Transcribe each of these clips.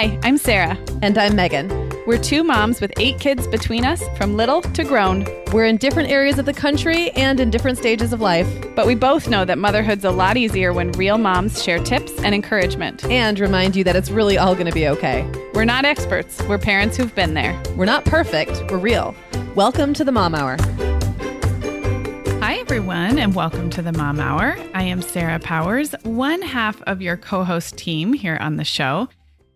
Hi, I'm Sarah. And I'm Megan. We're two moms with eight kids between us, from little to grown. We're in different areas of the country and in different stages of life. But we both know that motherhood's a lot easier when real moms share tips and encouragement. And remind you that it's really all going to be okay. We're not experts, we're parents who've been there. We're not perfect, we're real. Welcome to the Mom Hour. Hi, everyone, and welcome to the Mom Hour. I am Sarah Powers, one half of your co host team here on the show.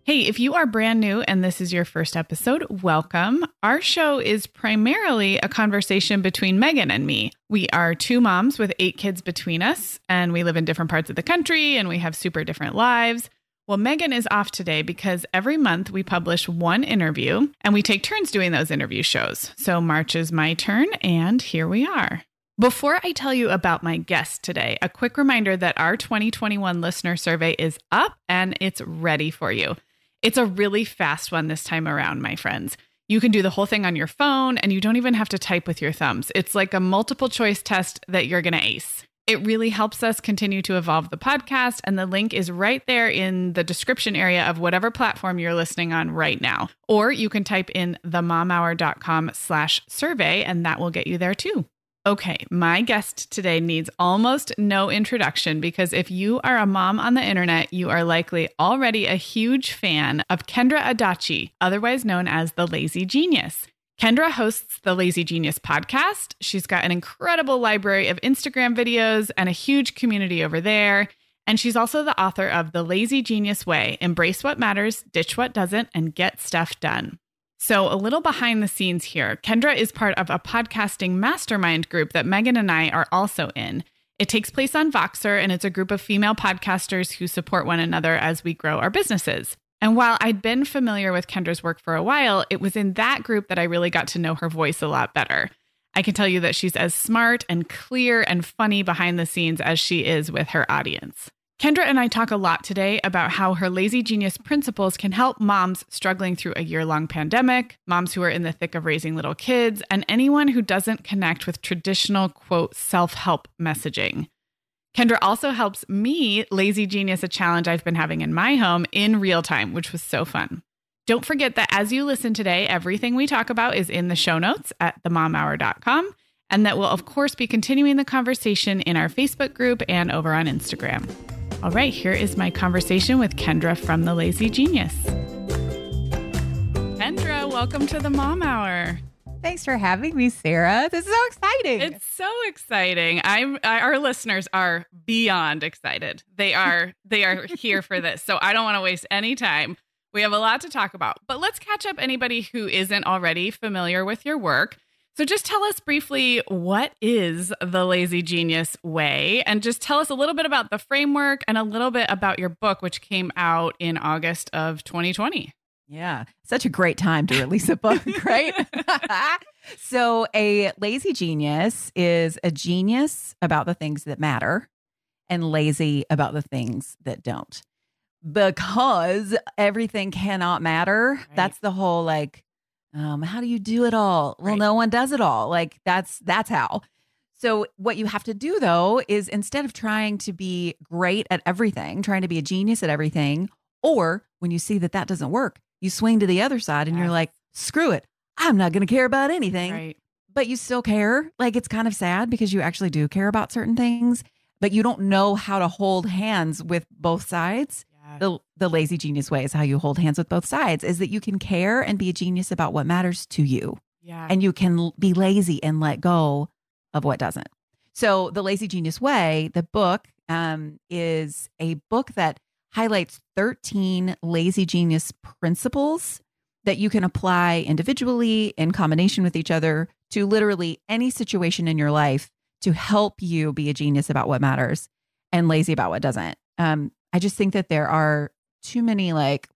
Hey, if you are brand new and this is your first episode, welcome. Our show is primarily a conversation between Megan and me. We are two moms with eight kids between us, and we live in different parts of the country and we have super different lives. Well, Megan is off today because every month we publish one interview and we take turns doing those interview shows. So March is my turn, and here we are. Before I tell you about my guest today, a quick reminder that our 2021 listener survey is up and it's ready for you. It's a really fast one this time around, my friends. You can do the whole thing on your phone and you don't even have to type with your thumbs. It's like a multiple choice test that you're going to ace. It really helps us continue to evolve the podcast, and the link is right there in the description area of whatever platform you're listening on right now. Or you can type in themomhour.com slash survey, and that will get you there too. Okay, my guest today needs almost no introduction because if you are a mom on the internet, you are likely already a huge fan of Kendra Adachi, otherwise known as the Lazy Genius. Kendra hosts the Lazy Genius podcast. She's got an incredible library of Instagram videos and a huge community over there. And she's also the author of The Lazy Genius Way Embrace What Matters, Ditch What Doesn't, and Get Stuff Done. So, a little behind the scenes here Kendra is part of a podcasting mastermind group that Megan and I are also in. It takes place on Voxer, and it's a group of female podcasters who support one another as we grow our businesses. And while I'd been familiar with Kendra's work for a while, it was in that group that I really got to know her voice a lot better. I can tell you that she's as smart and clear and funny behind the scenes as she is with her audience. Kendra and I talk a lot today about how her lazy genius principles can help moms struggling through a year long pandemic, moms who are in the thick of raising little kids, and anyone who doesn't connect with traditional, quote, self help messaging. Kendra also helps me lazy genius a challenge I've been having in my home in real time, which was so fun. Don't forget that as you listen today, everything we talk about is in the show notes at themomhour.com, and that we'll, of course, be continuing the conversation in our Facebook group and over on Instagram. All right, here is my conversation with Kendra from The Lazy Genius. Kendra, welcome to the Mom Hour. Thanks for having me, Sarah. This is so exciting. It's so exciting. I'm I, our listeners are beyond excited. They are they are here for this. So I don't want to waste any time. We have a lot to talk about. But let's catch up anybody who isn't already familiar with your work. So just tell us briefly what is the Lazy Genius Way and just tell us a little bit about the framework and a little bit about your book which came out in August of 2020. Yeah, such a great time to release a book, right? so, a lazy genius is a genius about the things that matter and lazy about the things that don't. Because everything cannot matter. Right. That's the whole like um, how do you do it all? Well, Right. no one does it all. Like that's that's how. So what you have to do though is instead of trying to be great at everything, trying to be a genius at everything, or when you see that that doesn't work, you swing to the other side and you're like, screw it. I'm not going to care about anything. Right. But you still care. Like it's kind of sad because you actually do care about certain things, but you don't know how to hold hands with both sides. The the lazy genius way is how you hold hands with both sides is that you can care and be a genius about what matters to you yeah. and you can be lazy and let go of what doesn't so the lazy genius way the book um, is a book that highlights 13 lazy genius principles that you can apply individually in combination with each other to literally any situation in your life to help you be a genius about what matters and lazy about what doesn't. Um, I just think that there are too many like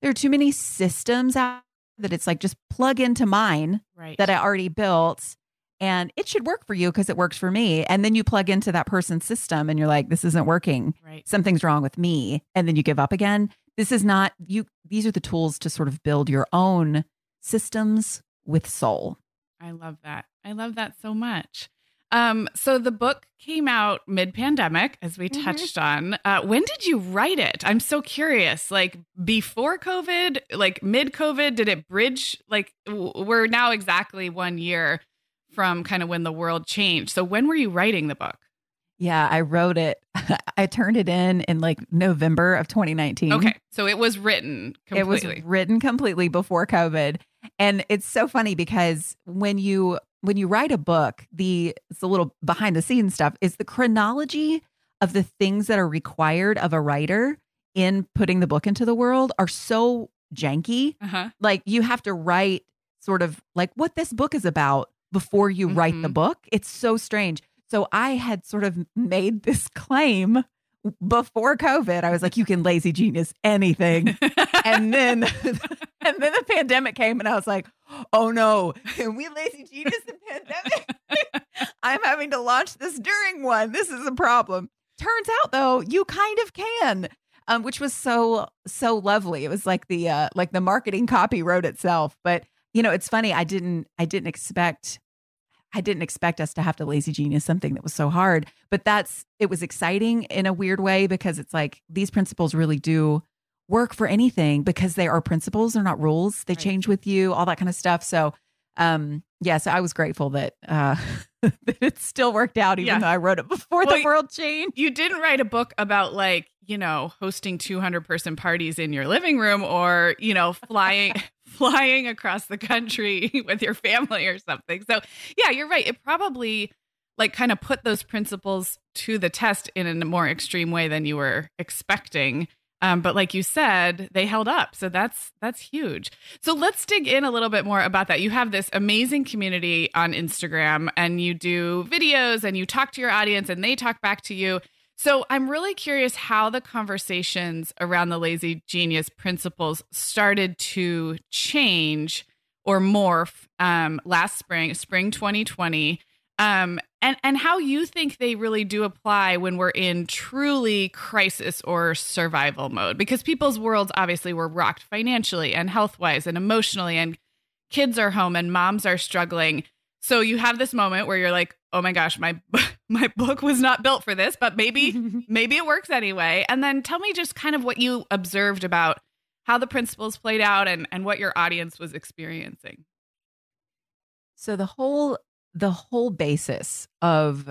there are too many systems out that it's like just plug into mine right. that I already built and it should work for you because it works for me. And then you plug into that person's system and you're like, this isn't working. right. Something's wrong with me. And then you give up again. This is not you. These are the tools to sort of build your own systems with soul. I love that. I love that so much. Um, so the book came out mid-pandemic, as we Mhm. touched on. Uh, when did you write it? I'm so curious. Like before COVID, like mid-COVID, did it bridge? Like w- we're now exactly one year from kind of when the world changed. So when were you writing the book? Yeah, I wrote it. I turned it in in like November of 2019. Okay, so it was written It was written completely before COVID. And it's so funny because when you when you write a book, the it's a little behind the scenes stuff is the chronology of the things that are required of a writer in putting the book into the world are so janky. uh-huh. Like you have to write sort of like what this book is about before you write the Mhm. book. It's so strange. So I had sort of made this claim before COVID. I was like, you can lazy genius anything. and then and then the pandemic came and I was like, oh no, can we lazy genius the pandemic? I'm having to launch this during one. This is a problem. Turns out though, you kind of can. Um, which was so so lovely. It was like the uh like the marketing copy wrote itself. But you know, it's funny, I didn't I didn't expect I didn't expect us to have to lazy genius something that was so hard. But that's it was exciting in a weird way because it's like these principles really do work for anything because they are principles, they're not rules. They Right. change with you, all that kind of stuff. So um yeah, so I was grateful that uh that it still worked out even Yeah. though I wrote it before Well, the world changed. you didn't write a book about like you know hosting 200 person parties in your living room or you know flying flying across the country with your family or something. So yeah you're right. It probably like kind of put those principles to the test in a more extreme way than you were expecting. Um, but like you said they held up. So that's that's huge. So let's dig in a little bit more about that. You have this amazing community on instagram and you do videos and you talk to your audience and they talk back to you so I'm really curious how the conversations around the lazy genius principles started to change or morph um, last spring, spring 2020, um, and and how you think they really do apply when we're in truly crisis or survival mode. Because people's worlds obviously were rocked financially and health wise and emotionally, and kids are home and moms are struggling. So you have this moment where you're like, "Oh my gosh, my my book was not built for this, but maybe maybe it works anyway." And then tell me just kind of what you observed about how the principles played out and and what your audience was experiencing. So the whole the whole basis of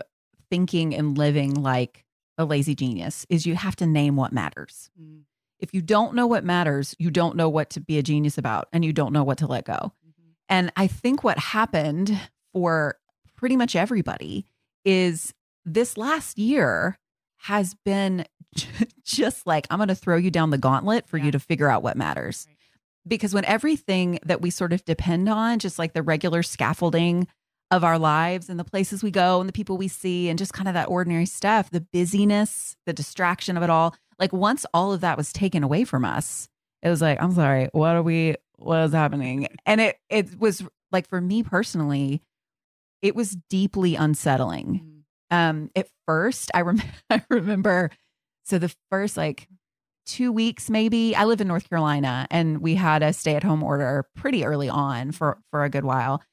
thinking and living like a lazy genius is you have to name what matters. Mm-hmm. If you don't know what matters, you don't know what to be a genius about and you don't know what to let go. Mm-hmm. And I think what happened for pretty much everybody is this last year has been just like, I'm going to throw you down the gauntlet for Yeah. you to figure out what matters. Right. Because when everything that we sort of depend on, just like the regular scaffolding of our lives and the places we go and the people we see and just kind of that ordinary stuff, the busyness, the distraction of it all, like once all of that was taken away from us, it was like, I'm sorry, what are we, what is happening? And it, it was like for me personally, it was deeply unsettling. Um, at first, I rem- I remember. So the first like two weeks, maybe I live in North Carolina, and we had a stay at home order pretty early on for for a good while,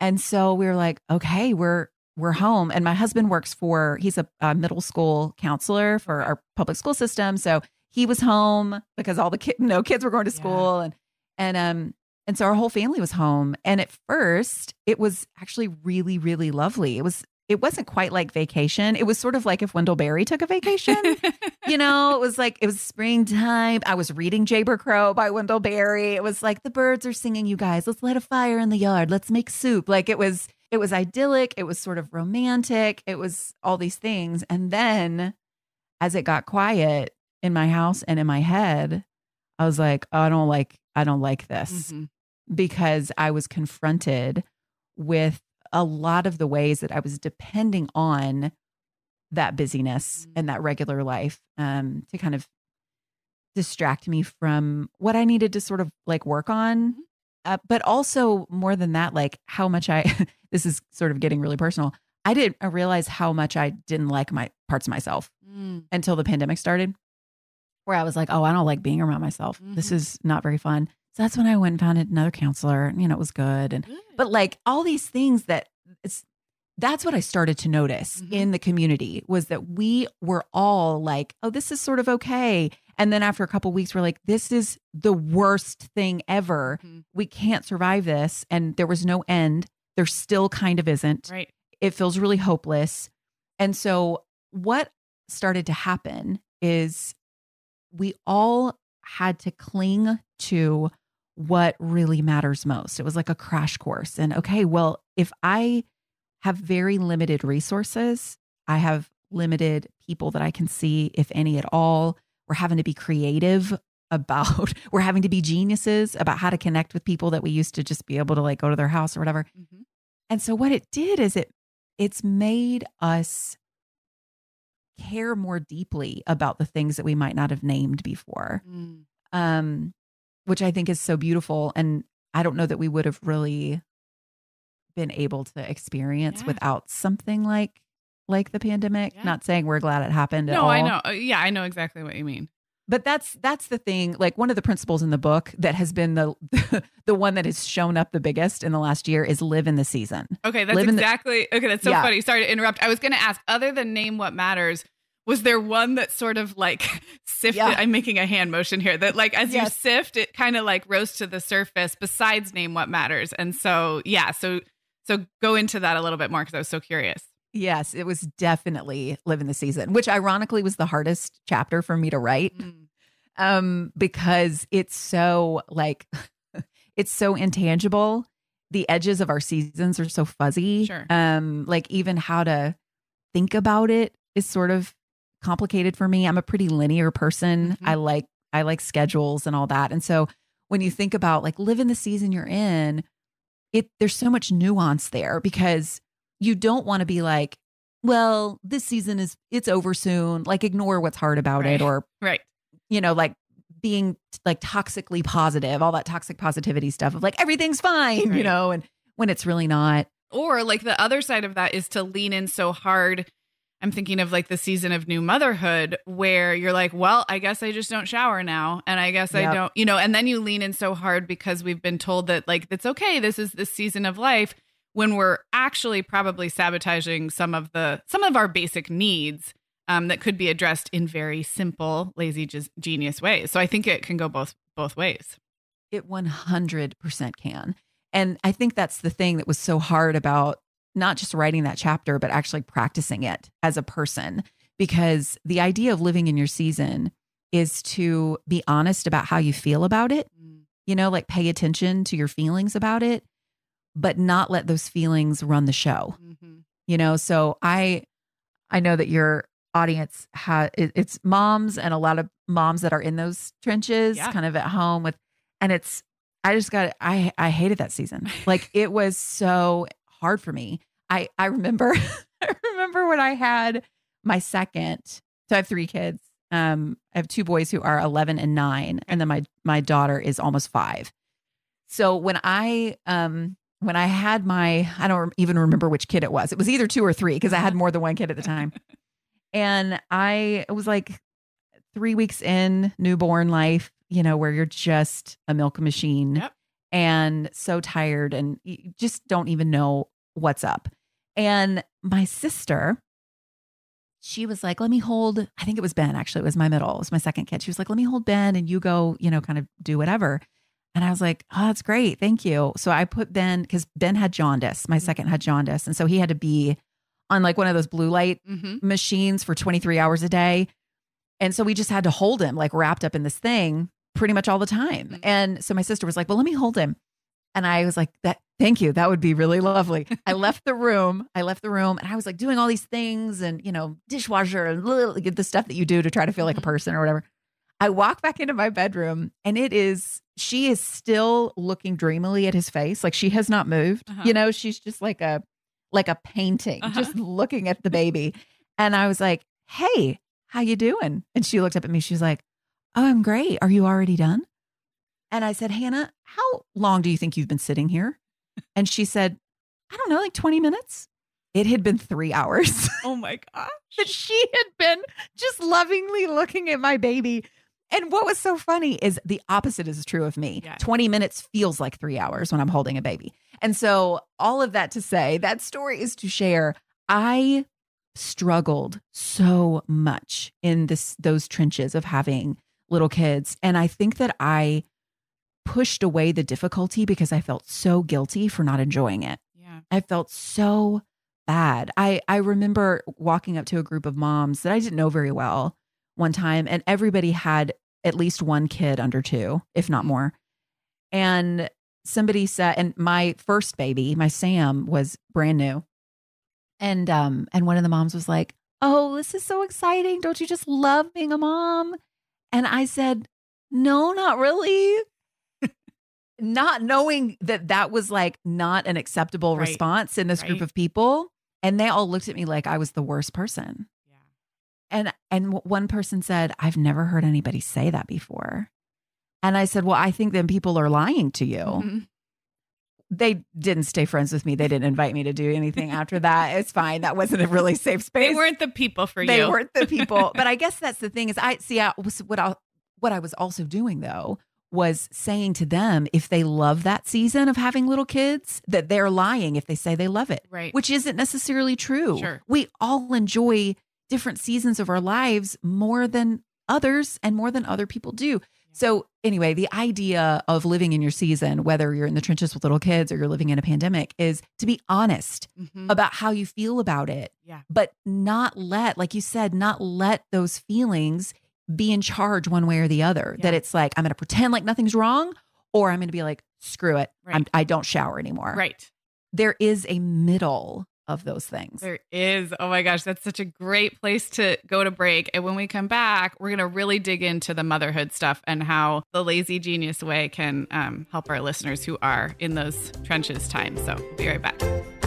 and so we were like, okay, we're we're home, and my husband works for he's a, a middle school counselor for our public school system, so he was home because all the kid no kids were going to Yeah. school, and and um and so our whole family was home, and at first it was actually really really lovely. It was it wasn't quite like vacation. It was sort of like if Wendell Berry took a vacation. you know, it was like it was springtime. I was reading Jayber Crow by Wendell Berry. It was like the birds are singing, you guys. Let's light a fire in the yard. Let's make soup. Like it was it was idyllic. It was sort of romantic. It was all these things. And then as it got quiet in my house and in my head, I was like, oh, I don't like I don't like this Mhm. Because I was confronted with a lot of the ways that I was depending on that busyness Mhm. and that regular life um, to kind of distract me from what I needed to sort of like work on. Uh, but also, more than that, like how much I, this is sort of getting really personal. I didn't realize how much I didn't like my parts of myself Mm. until the pandemic started, where I was like, oh, I don't like being around myself. This Mhm. is not very fun. So that's when I went and found another counselor. and, You know, it was good. And Good. but like all these things that it's that's what I started to notice Mhm. in the community was that we were all like, oh, this is sort of okay. And then after a couple weeks, we're like, this is the worst thing ever. Mhm. We can't survive this. And there was no end. There still kind of isn't. Right. It feels really hopeless. And so, what started to happen is we all had to cling to what really matters most. It was like a crash course. And okay, well, if I have very limited resources, I have limited people that I can see, if any at all. We're having to be creative about, we're having to be geniuses about how to connect with people that we used to just be able to like go to their house or whatever. Mhm. And so what it did is it it's made us care more deeply about the things that we might not have named before. Mm. Um which I think is so beautiful and I don't know that we would have really been able to experience Yeah. without something like like the pandemic. Yeah. Not saying we're glad it happened at No. I know. Uh, Yeah, I know exactly what you mean. But that's that's the thing. Like one of the principles in the book that has been the the one that has shown up the biggest in the last year is live in the season. Okay, that's Live in the- exactly. okay, that's so Yeah. funny. Sorry to interrupt. I was going to ask, other than name what matters, was there one that sort of like sifted? Yeah. I'm making a hand motion here that like as you sift, it kind of like rose to the surface. Besides name what matters, and so yeah, so so go into that a little bit more because I was so curious. Yes, it was definitely live in the season, which ironically was the hardest chapter for me to write. Mm. um because it's so like it's so intangible the edges of our seasons are so fuzzy Sure. um like even how to think about it is sort of complicated for me i'm a pretty linear person Mhm. i like i like schedules and all that and so when you think about like live in the season you're in it there's so much nuance there because you don't want to be like well this season is it's over soon like ignore what's hard about Right. it or Right. you know, like being like toxically positive, all that toxic positivity stuff of like everything's fine, you know, and when it's really not. Or like the other side of that is to lean in so hard. I'm thinking of like the season of new motherhood where you're like, well, I guess I just don't shower now. And I guess Yep. I don't, you know, and then you lean in so hard because we've been told that like, it's okay. This is the season of life when we're actually probably sabotaging some of the, some of our basic needs um, that could be addressed in very simple, lazy, just genius ways. So I think it can go both, both ways. It 100% can. And I think that's the thing that was so hard about not just writing that chapter, but actually practicing it as a person. Because the idea of living in your season is to be honest about how you feel about it, you know, like pay attention to your feelings about it, but not let those feelings run the show. Mm-hmm. you know so i i know that your audience has it's moms and a lot of moms that are in those trenches Yeah. kind of at home with and it's i just got i i hated that season like it was so hard for me i i remember i remember when i had my second so i have three kids um i have two boys who are 11 and 9 and then my my daughter is almost 5 so when i um when I had my, I don't even remember which kid it was. It was either two or three because I had more than one kid at the time. And I it was like three weeks in newborn life, you know, where you're just a milk machine Yep. and so tired and you just don't even know what's up. And my sister, she was like, let me hold, I think it was Ben, actually. It was my middle, it was my second kid. She was like, let me hold Ben and you go, you know, kind of do whatever. And I was like, oh, that's great. Thank you. So I put Ben, because Ben had jaundice. My second had jaundice. And so he had to be on like one of those blue light Mm-hmm. machines for 23 hours a day. And so we just had to hold him like wrapped up in this thing pretty much all the time. Mhm. And so my sister was like, well, let me hold him. And I was like, that thank you. That would be really lovely. I left the room. I left the room and I was like doing all these things and, you know, dishwasher and little- the stuff that you do to try to feel like a Mhm. person or whatever. I walk back into my bedroom and it is, she is still looking dreamily at his face. Like she has not moved. Uh-huh. You know, she's just like a, like a painting, Uh-huh. just looking at the baby. And I was like, hey, how you doing? And she looked up at me. She's like, oh, I'm great. Are you already done? And I said, Hannah, how long do you think you've been sitting here? And she said, I don't know, like 20 minutes. It had been three hours Oh my gosh. that she had been just lovingly looking at my baby. And what was so funny is the opposite is true of me. Yeah. 20 minutes feels like three hours when I'm holding a baby. And so, all of that to say, that story is to share. I struggled so much in this those trenches of having little kids, and I think that I pushed away the difficulty because I felt so guilty for not enjoying it. Yeah. I felt so bad. I I remember walking up to a group of moms that I didn't know very well one time and everybody had at least one kid under 2, if not more. And somebody said and my first baby, my Sam was brand new. And um and one of the moms was like, "Oh, this is so exciting. Don't you just love being a mom?" And I said, "No, not really." Not knowing that that was like not an acceptable Right. response in this group of people and they all looked at me like I was the worst person. Yeah. And and one person said, "I've never heard anybody say that before." And I said, "Well, I think then people are lying to you." Mhm. They didn't stay friends with me. They didn't invite me to do anything after that. It's fine. That wasn't a really safe space. They weren't the people for They you. They weren't the people. but I guess that's the thing is I see I was what I what I was also doing though was saying to them if they love that season of having little kids that they're lying if they say they love it Right. which isn't necessarily true. Sure. We all enjoy different seasons of our lives more than others and more than other people do. So, anyway, the idea of living in your season, whether you're in the trenches with little kids or you're living in a pandemic, is to be honest Mhm. about how you feel about it, Yeah. but not let, like you said, not let those feelings be in charge one way or the other. That it's like, I'm going to pretend like nothing's wrong, or I'm going to be like, screw it. I'm, I don't shower anymore. Right. There is a middle of those things. There is. Oh my gosh, that's such a great place to go to break. And when we come back, we're going to really dig into the motherhood stuff and how the lazy genius way can um, help our listeners who are in those trenches times. So, we'll be right back.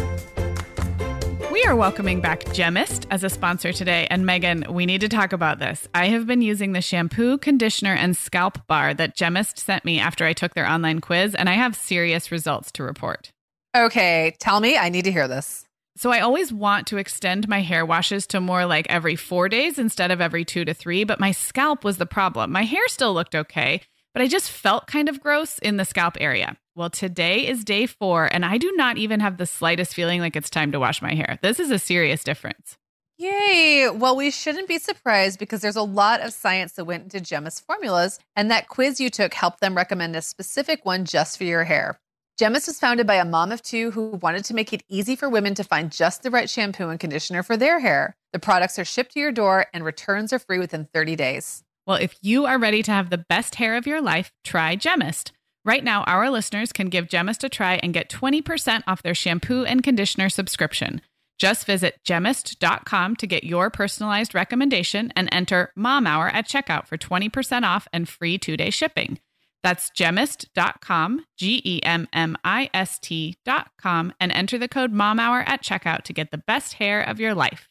We are welcoming back Gemist as a sponsor today. And Megan, we need to talk about this. I have been using the shampoo, conditioner, and scalp bar that Gemist sent me after I took their online quiz, and I have serious results to report. Okay, tell me. I need to hear this. So I always want to extend my hair washes to more like every four days instead of every two to three, but my scalp was the problem. My hair still looked okay, but I just felt kind of gross in the scalp area. Well, today is day four, and I do not even have the slightest feeling like it's time to wash my hair. This is a serious difference. Yay. Well, we shouldn't be surprised because there's a lot of science that went into Gemist's formulas, and that quiz you took helped them recommend a specific one just for your hair. Gemist's was founded by a mom of two who wanted to make it easy for women to find just the right shampoo and conditioner for their hair. The products are shipped to your door, and returns are free within 30 days. Well, if you are ready to have the best hair of your life, try Gemist. Right now, our listeners can give Gemist a try and get 20% off their shampoo and conditioner subscription. Just visit gemist.com to get your personalized recommendation and enter Mom Hour at checkout for 20% off and free two day shipping. That's gemist.com, G E M M I S T.com, and enter the code Mom Hour at checkout to get the best hair of your life.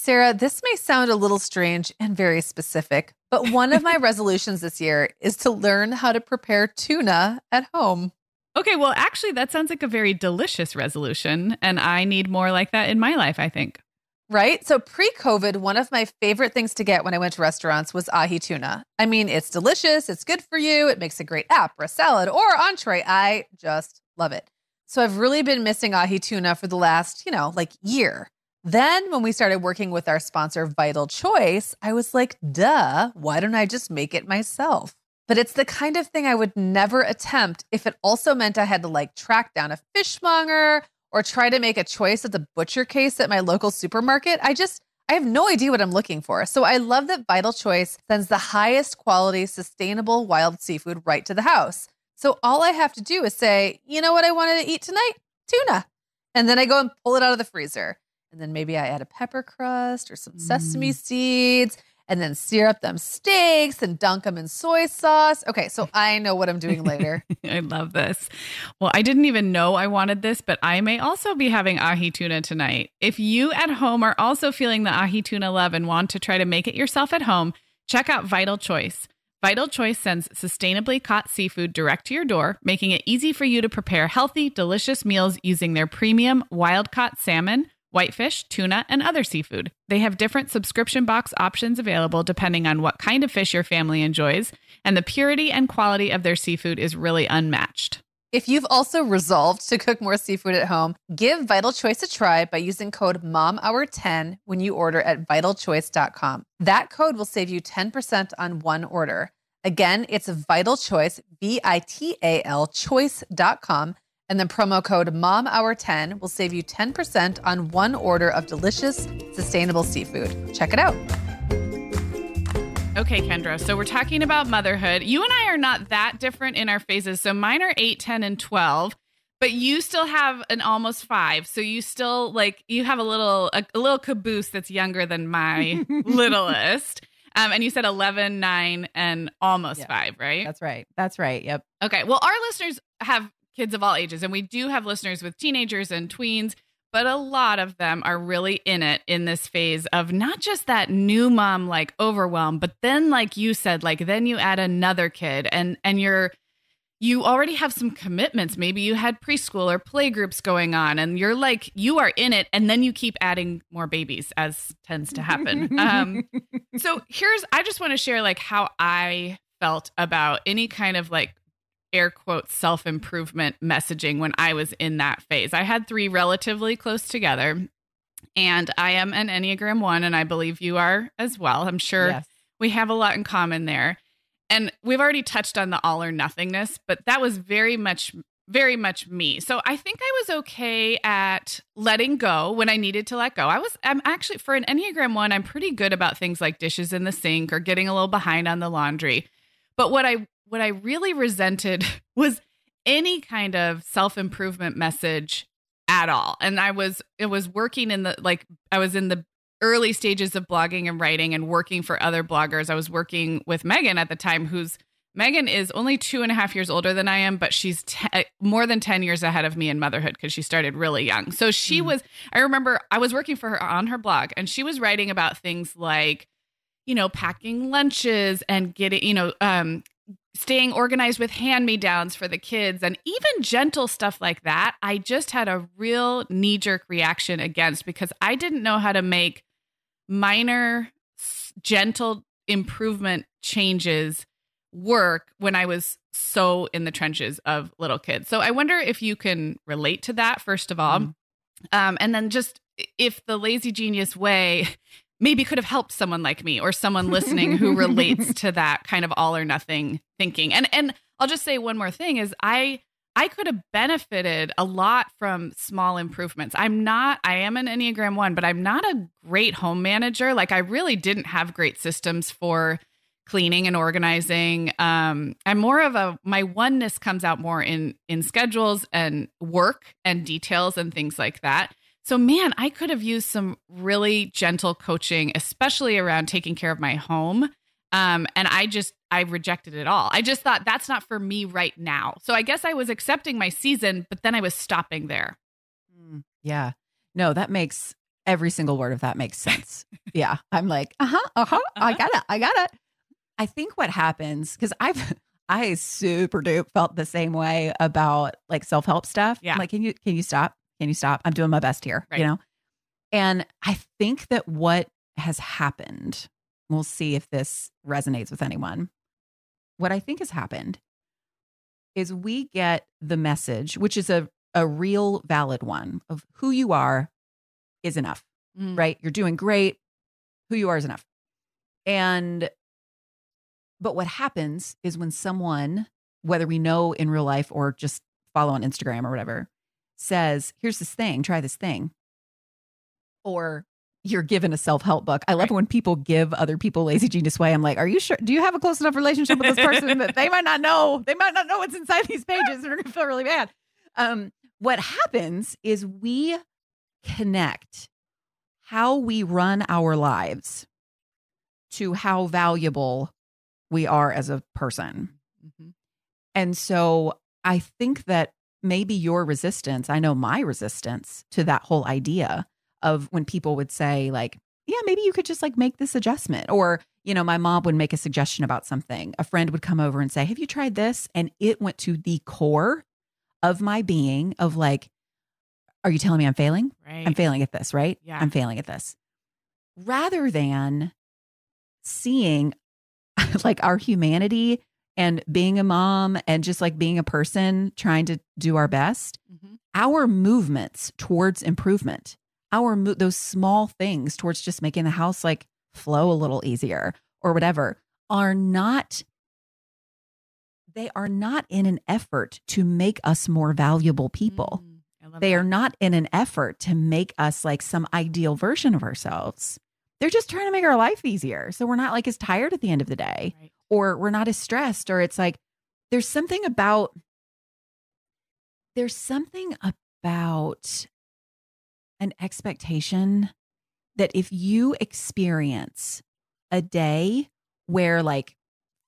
Sarah, this may sound a little strange and very specific, but one of my resolutions this year is to learn how to prepare tuna at home. Okay, well, actually, that sounds like a very delicious resolution, and I need more like that in my life, I think. Right? So pre COVID, one of my favorite things to get when I went to restaurants was ahi tuna. I mean, it's delicious, it's good for you, it makes a great app or a salad or entree. I just love it. So I've really been missing ahi tuna for the last, you know, like year. Then when we started working with our sponsor, Vital Choice, I was like, duh, why don't I just make it myself? But it's the kind of thing I would never attempt if it also meant I had to like track down a fishmonger or try to make a choice at the butcher case at my local supermarket. I just, I have no idea what I'm looking for. So I love that Vital Choice sends the highest quality, sustainable wild seafood right to the house. So all I have to do is say, you know what I wanted to eat tonight? Tuna. And then I go and pull it out of the freezer. And then maybe I add a pepper crust or some sesame mm. seeds and then sear up them steaks and dunk them in soy sauce. Okay, so I know what I'm doing later. I love this. Well, I didn't even know I wanted this, but I may also be having ahi tuna tonight. If you at home are also feeling the ahi tuna love and want to try to make it yourself at home, check out Vital Choice. Vital Choice sends sustainably caught seafood direct to your door, making it easy for you to prepare healthy, delicious meals using their premium wild caught salmon, whitefish, tuna, and other seafood. They have different subscription box options available depending on what kind of fish your family enjoys, and the purity and quality of their seafood is really unmatched. If you've also resolved to cook more seafood at home, give Vital Choice a try by using code MOMHOUR10 when you order at vitalchoice.com. That code will save you 10% on one order. Again, it's Vital Choice, V I T A L choice.com. And then promo code MOMHOUR10 will save you 10% on one order of delicious, sustainable seafood. Check it out. Okay, Kendra. So we're talking about motherhood. You and I are not that different in our phases. So mine are 8, 10, and 12, but you still have an almost 5. So you still like you have a little a, a little caboose that's younger than my littlest. Um, and you said 11, 9, and almost Yeah. 5, right? That's right. That's right. Yep. Okay. Well, our listeners have kids of all ages, and we do have listeners with teenagers and tweens, but a lot of them are really in it in this phase of not just that new mom like overwhelm, but then like you said, like then you add another kid and and you're you already have some commitments. Maybe you had preschool or play groups going on, and you're like, you are in it, and then you keep adding more babies, as tends to happen. um, so here's, I just want to share like how I felt about any kind of like air quotes self improvement messaging when I was in that phase. I had three relatively close together, and I am an Enneagram one, and I believe you are as well. I'm sure Yes. we have a lot in common there. And we've already touched on the all or nothingness, but that was very much, very much me. So I think I was okay at letting go when I needed to let go. I was, I'm actually, for an Enneagram one, I'm pretty good about things like dishes in the sink or getting a little behind on the laundry. But what I, what I really resented was any kind of self improvement message at all. And I was, it was working in the, like, I was in the early stages of blogging and writing and working for other bloggers. I was working with Megan at the time, who's Megan is only two and a half years older than I am, but she's te- more than 10 years ahead of me in motherhood because she started really young. So she was, I remember I was working for her on her blog and she was writing about things like, you know, packing lunches and getting, you know, um, staying organized with hand me downs for the kids and even gentle stuff like that. I just had a real knee jerk reaction against because I didn't know how to make minor, gentle improvement changes work when I was so in the trenches of little kids. So I wonder if you can relate to that, first of all. Mhm. Um, and then just if the lazy genius way maybe could have helped someone like me or someone listening who relates to that kind of all or nothing thinking. And and I'll just say one more thing is I I could have benefited a lot from small improvements. I'm not I am an Enneagram 1, but I'm not a great home manager. Like I really didn't have great systems for cleaning and organizing. Um I'm more of a my oneness comes out more in in schedules and work and details and things like that. So, man, I could have used some really gentle coaching, especially around taking care of my home. Um, and I just, I rejected it all. I just thought that's not for me right now. So I guess I was accepting my season, but then I was stopping there. Mm, Yeah. No, that makes every single word of that makes sense. yeah. I'm like, uh huh, uh huh. I got it. I got it. I think what happens, because I've, I super dupe felt the same way about like self help stuff. Yeah. I'm like, can you, can you stop? Can you stop? I'm doing my best here, Right. you know? And I think that what has happened, we'll see if this resonates with anyone. What I think has happened is we get the message, which is a, a real valid one of who you are is enough, Mm. right? You're doing great. Who you are is enough. And, but what happens is when someone, whether we know in real life or just follow on Instagram or whatever, says, here's this thing, try this thing. Or you're given a self help book. I love Right. when people give other people Lazy Genius Way. I'm like, are you sure? Do you have a close enough relationship with this person that they might not know? They might not know what's inside these pages and are going to feel really bad. Um, what happens is we connect how we run our lives to how valuable we are as a person. Mhm. And so I think that maybe your resistance, I know my resistance to that whole idea of when people would say, like, yeah, maybe you could just like make this adjustment. Or, you know, my mom would make a suggestion about something. A friend would come over and say, Have you tried this? And it went to the core of my being of like, Are you telling me I'm failing? Right. I'm failing at this, right? Yeah. I'm failing at this. Rather than seeing like our humanity and being a mom and just like being a person trying to do our best, Mm-hmm. our movements towards improvement, our mo- those small things towards just making the house like flow a little easier or whatever are not they are not in an effort to make us more valuable people. Mm, They that. are not in an effort to make us like some ideal version of ourselves. They're just trying to make our life easier. So we're not like as tired at the end of the day Right. Or we're not as stressed or it's like there's something about there's something about an expectation that if you experience a day where like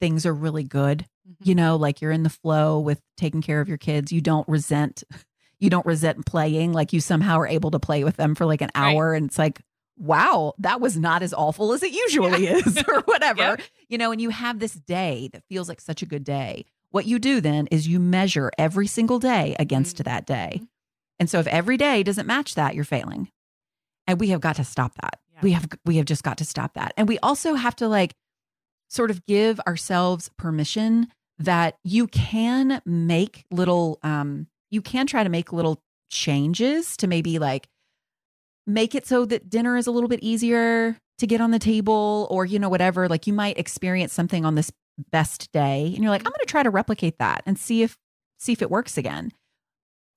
things are really good Mhm. you know like you're in the flow with taking care of your kids you don't resent you don't resent playing like you somehow are able to play with them for like an Right. hour and it's like wow that was not as awful as it usually is or whatever. Yep. you know and you have this day that feels like such a good day. What you do then is you measure every single day against Mhm. that day. And so if every day doesn't match that you're failing. And we have got to stop that. Yeah. we have we have just got to stop that. And we also have to like sort of give ourselves permission that you can make little um you can try to make little changes to maybe like make it so that dinner is a little bit easier to get on the table or you know whatever like you might experience something on this best day and you're like I'm going to try to replicate that and see if see if it works again.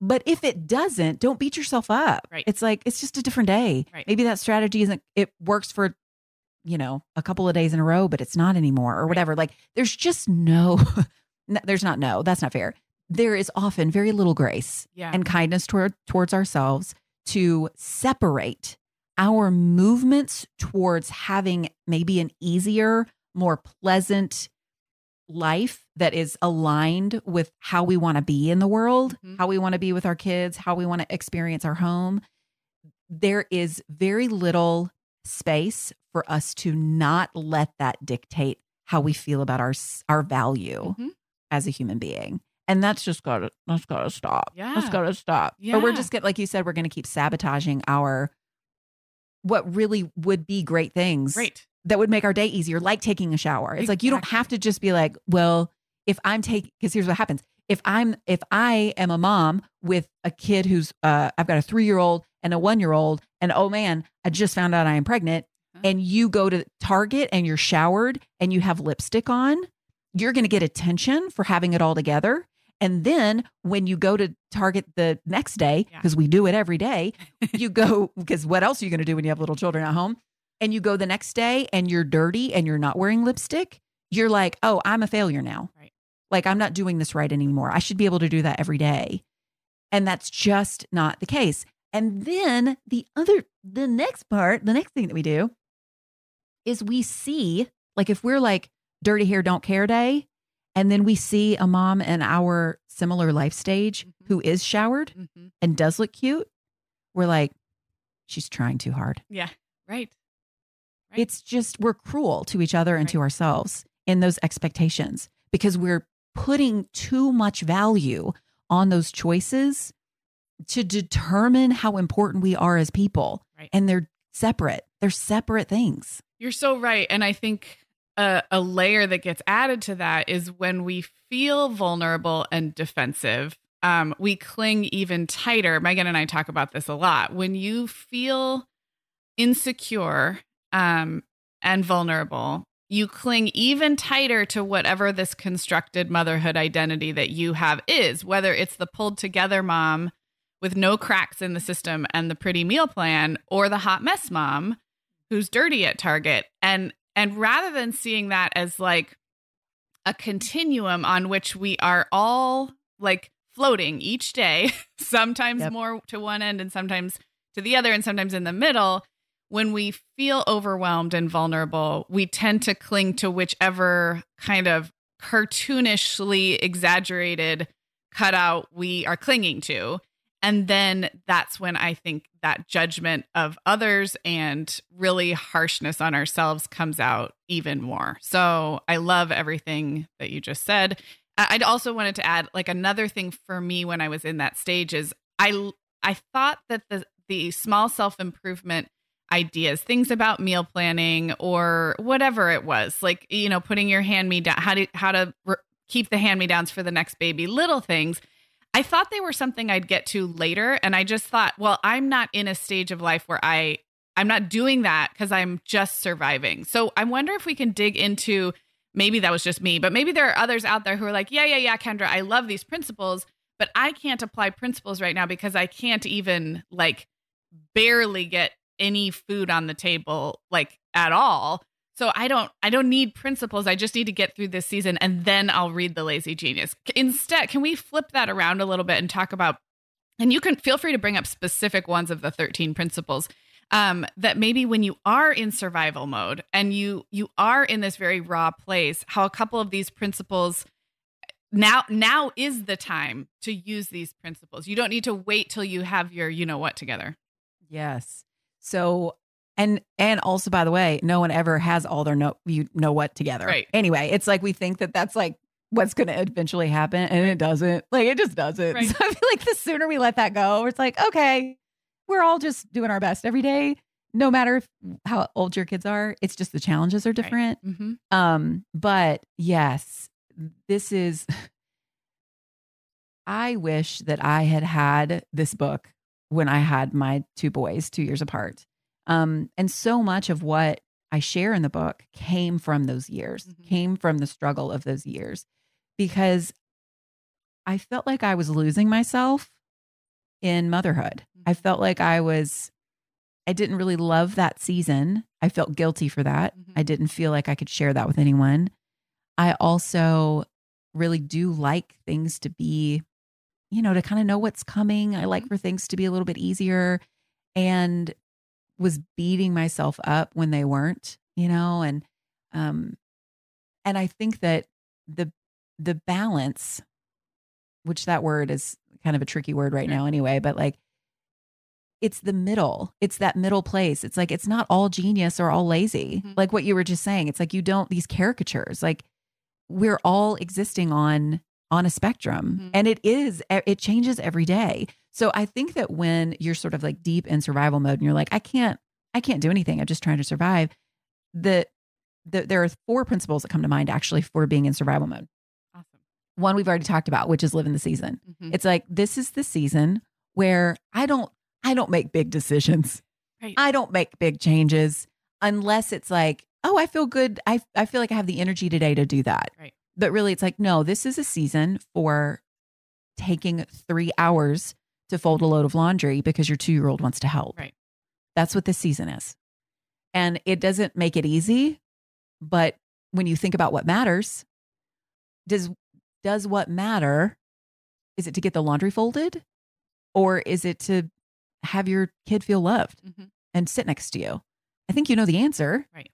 But if it doesn't don't beat yourself up. Right. it's like it's just a different day. Right. maybe that strategy isn't it works for you know a couple of days in a row but it's not anymore or whatever. Like there's just no there's not no. That's not fair. There is often very little grace Yeah. and kindness toward towards ourselves to separate our movements towards having maybe an easier more pleasant life that is aligned with how we want to be in the world Mhm. how we want to be with our kids how we want to experience our home there is very little space for us to not let that dictate how we feel about our our value Mhm. as a human being and that's just gotta that's gotta stop. Yeah. That's gotta stop. Or we're Yeah. just get like you said we're gonna keep sabotaging our what really would be great things Right. that would make our day easier like taking a shower. It's like you don't have to just be like well if i'm taking because here's what happens. If i'm if i am a mom with a kid who's uh i've got a three year old and a one year old and oh man i just found out i am pregnant and you go to target and you're showered and you have lipstick on you're going to get attention for having it all together and then when you go to target the next day Yeah. because we do it every day you go because what else are you going to do when you have little children at home? And you go the next day and you're dirty and you're not wearing lipstick you're like oh i'm a failure now. Right. like i'm not doing this right anymore. I should be able to do that every day. And that's just not the case. And then the other the next part the next thing that we do is we see like if we're like dirty hair don't care day and then we see a mom in our similar life stage Mhm. who is showered hmm and does look cute we're like she's trying too hard Yeah. Right. Right. it's just we're cruel to each other and to ourselves in those expectations because we're putting too much value on those choices to determine how important we are as people Right. and they're separate they're separate things You're so right. And I think a, a layer that gets added to that is when we feel vulnerable and defensive, um, we cling even tighter. Megan and I talk about this a lot. When you feel insecure um, and vulnerable, you cling even tighter to whatever this constructed motherhood identity that you have is, whether it's the pulled together mom with no cracks in the system and the pretty meal plan, or the hot mess mom who's dirty at Target. And and rather than seeing that as like a continuum on which we are all like floating each day, sometimes Yep. more to one end and sometimes to the other and sometimes in the middle, when we feel overwhelmed and vulnerable, we tend to cling to whichever kind of cartoonishly exaggerated cutout we are clinging to. And then that's when I think that judgment of others and really harshness on ourselves comes out even more. So I love everything that you just said. I'd also wanted to add like another thing for me when I was in that stage is I I thought that the the small self-improvement ideas, things about meal planning or whatever it was, like you know, putting your hand me down, how to how to re- keep the hand me downs for the next baby, little things. I thought they were something I'd get to later. And I just thought, well, I'm not in a stage of life where I, I'm not doing that because I'm just surviving. So I wonder if we can dig into maybe that was just me, but maybe there are others out there who are like, yeah, yeah, yeah, Kendra, I love these principles, but I can't apply principles right now because I can't even like barely get any food on the table like at all. So I don't I don't need principles. I just need to get through this season and then I'll read The Lazy Genius. Instead, can we flip that around a little bit and talk about and you can feel free to bring up specific ones of the 13 principles um, that maybe when you are in survival mode and you you are in this very raw place how a couple of these principles now now is the time to use these principles you don't need to wait till you have your you know what together Yes. So and and also by the way, no one ever has all their know you know what together. Right. Anyway, it's like we think that that's like what's going to eventually happen and it doesn't. Like it just doesn't. Right. So I feel like the sooner we let that go, it's like okay, we're all just doing our best every day, no matter if, how old your kids are. It's just the challenges are different. mm-hmm. Um, but yes, this is. I wish that I had had this book when I had my two boys two years apart. Um, and so much of what I share in the book came from those years, Mhm. came from the struggle of those years, because I felt like I was losing myself in motherhood. I felt like I was, I didn't really love that season. I felt guilty for that. Mhm. I didn't feel like I could share that with anyone. I also really do like things to be, you know, to kind of know what's coming. I like for things to be a little bit easier and was beating myself up when they weren't, you know, and um and I think that the the balance which that word is kind of a tricky word right now anyway, but like it's the middle. It's that middle place. It's like it's not all genius or all lazy. Mhm. Like what you were just saying. It's like you don't these caricatures. Like we're all existing on on a spectrum Mhm. and it is it changes every day. So I think that when you're sort of like deep in survival mode and you're like I can't I can't do anything. I'm just trying to survive. The, the there are four principles that come to mind actually for being in survival mode. awesome One we've already talked about, which is live in the season. Mhm. It's like this is the season where I don't I don't make big decisions. Right. I don't make big changes unless it's like, oh, I feel good. I I feel like I have the energy today to do that. Right. But really it's like, no, this is a season for taking 3 hours to fold a load of laundry because your 2-year-old wants to help. Right. That's what this season is. And it doesn't make it easy, but when you think about what matters, does does what matter is it to get the laundry folded or is it to have your kid feel loved Mhm. and sit next to you i think you know the answer Right.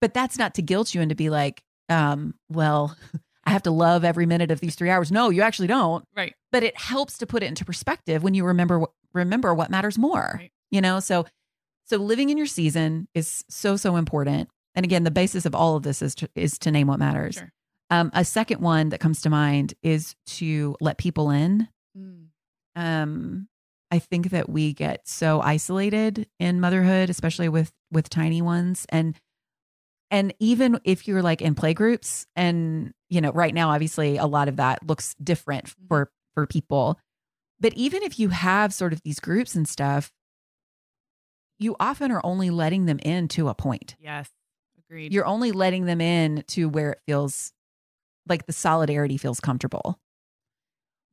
but that's not to guilt you and to be like um well i have to love every minute of these three hours. No you actually don't. Right. But it helps to put it into perspective when you remember what remember what matters more Right. you know? So so living in your season is so so important. And again the basis of all of this is to, is to name what matters. Sure. um, a second one that comes to mind is to let people in. Mm. um i think that we get so isolated in motherhood especially with with tiny ones. And and even if you're like in play groups and you know right now obviously a lot of that looks different Mhm. for for people but even if you have sort of these groups and stuff you often are only letting them in to a point yes agreed you're only letting them in to where it feels like the solidarity feels comfortable.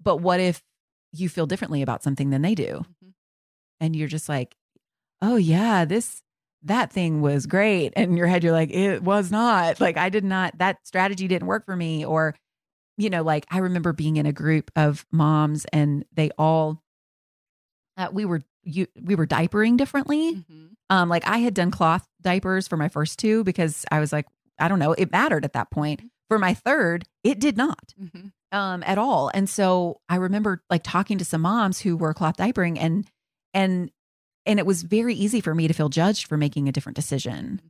But what if you feel differently about something than they do? Mhm. And you're just like, oh, yeah, this, that thing was great. And in your head, you're like, it was not. Like, I did not, that strategy didn't work for me. Or, you know, like I remember being in a group of moms and they all, uh, we were, you, we were diapering differently. Mhm. Um, like I had done cloth diapers for my first two because I was like, I don't know, it mattered at that point. For my third, it did not Mhm. um, at all. And so I remember like talking to some moms who were cloth diapering and and and it was very easy for me to feel judged for making a different decision.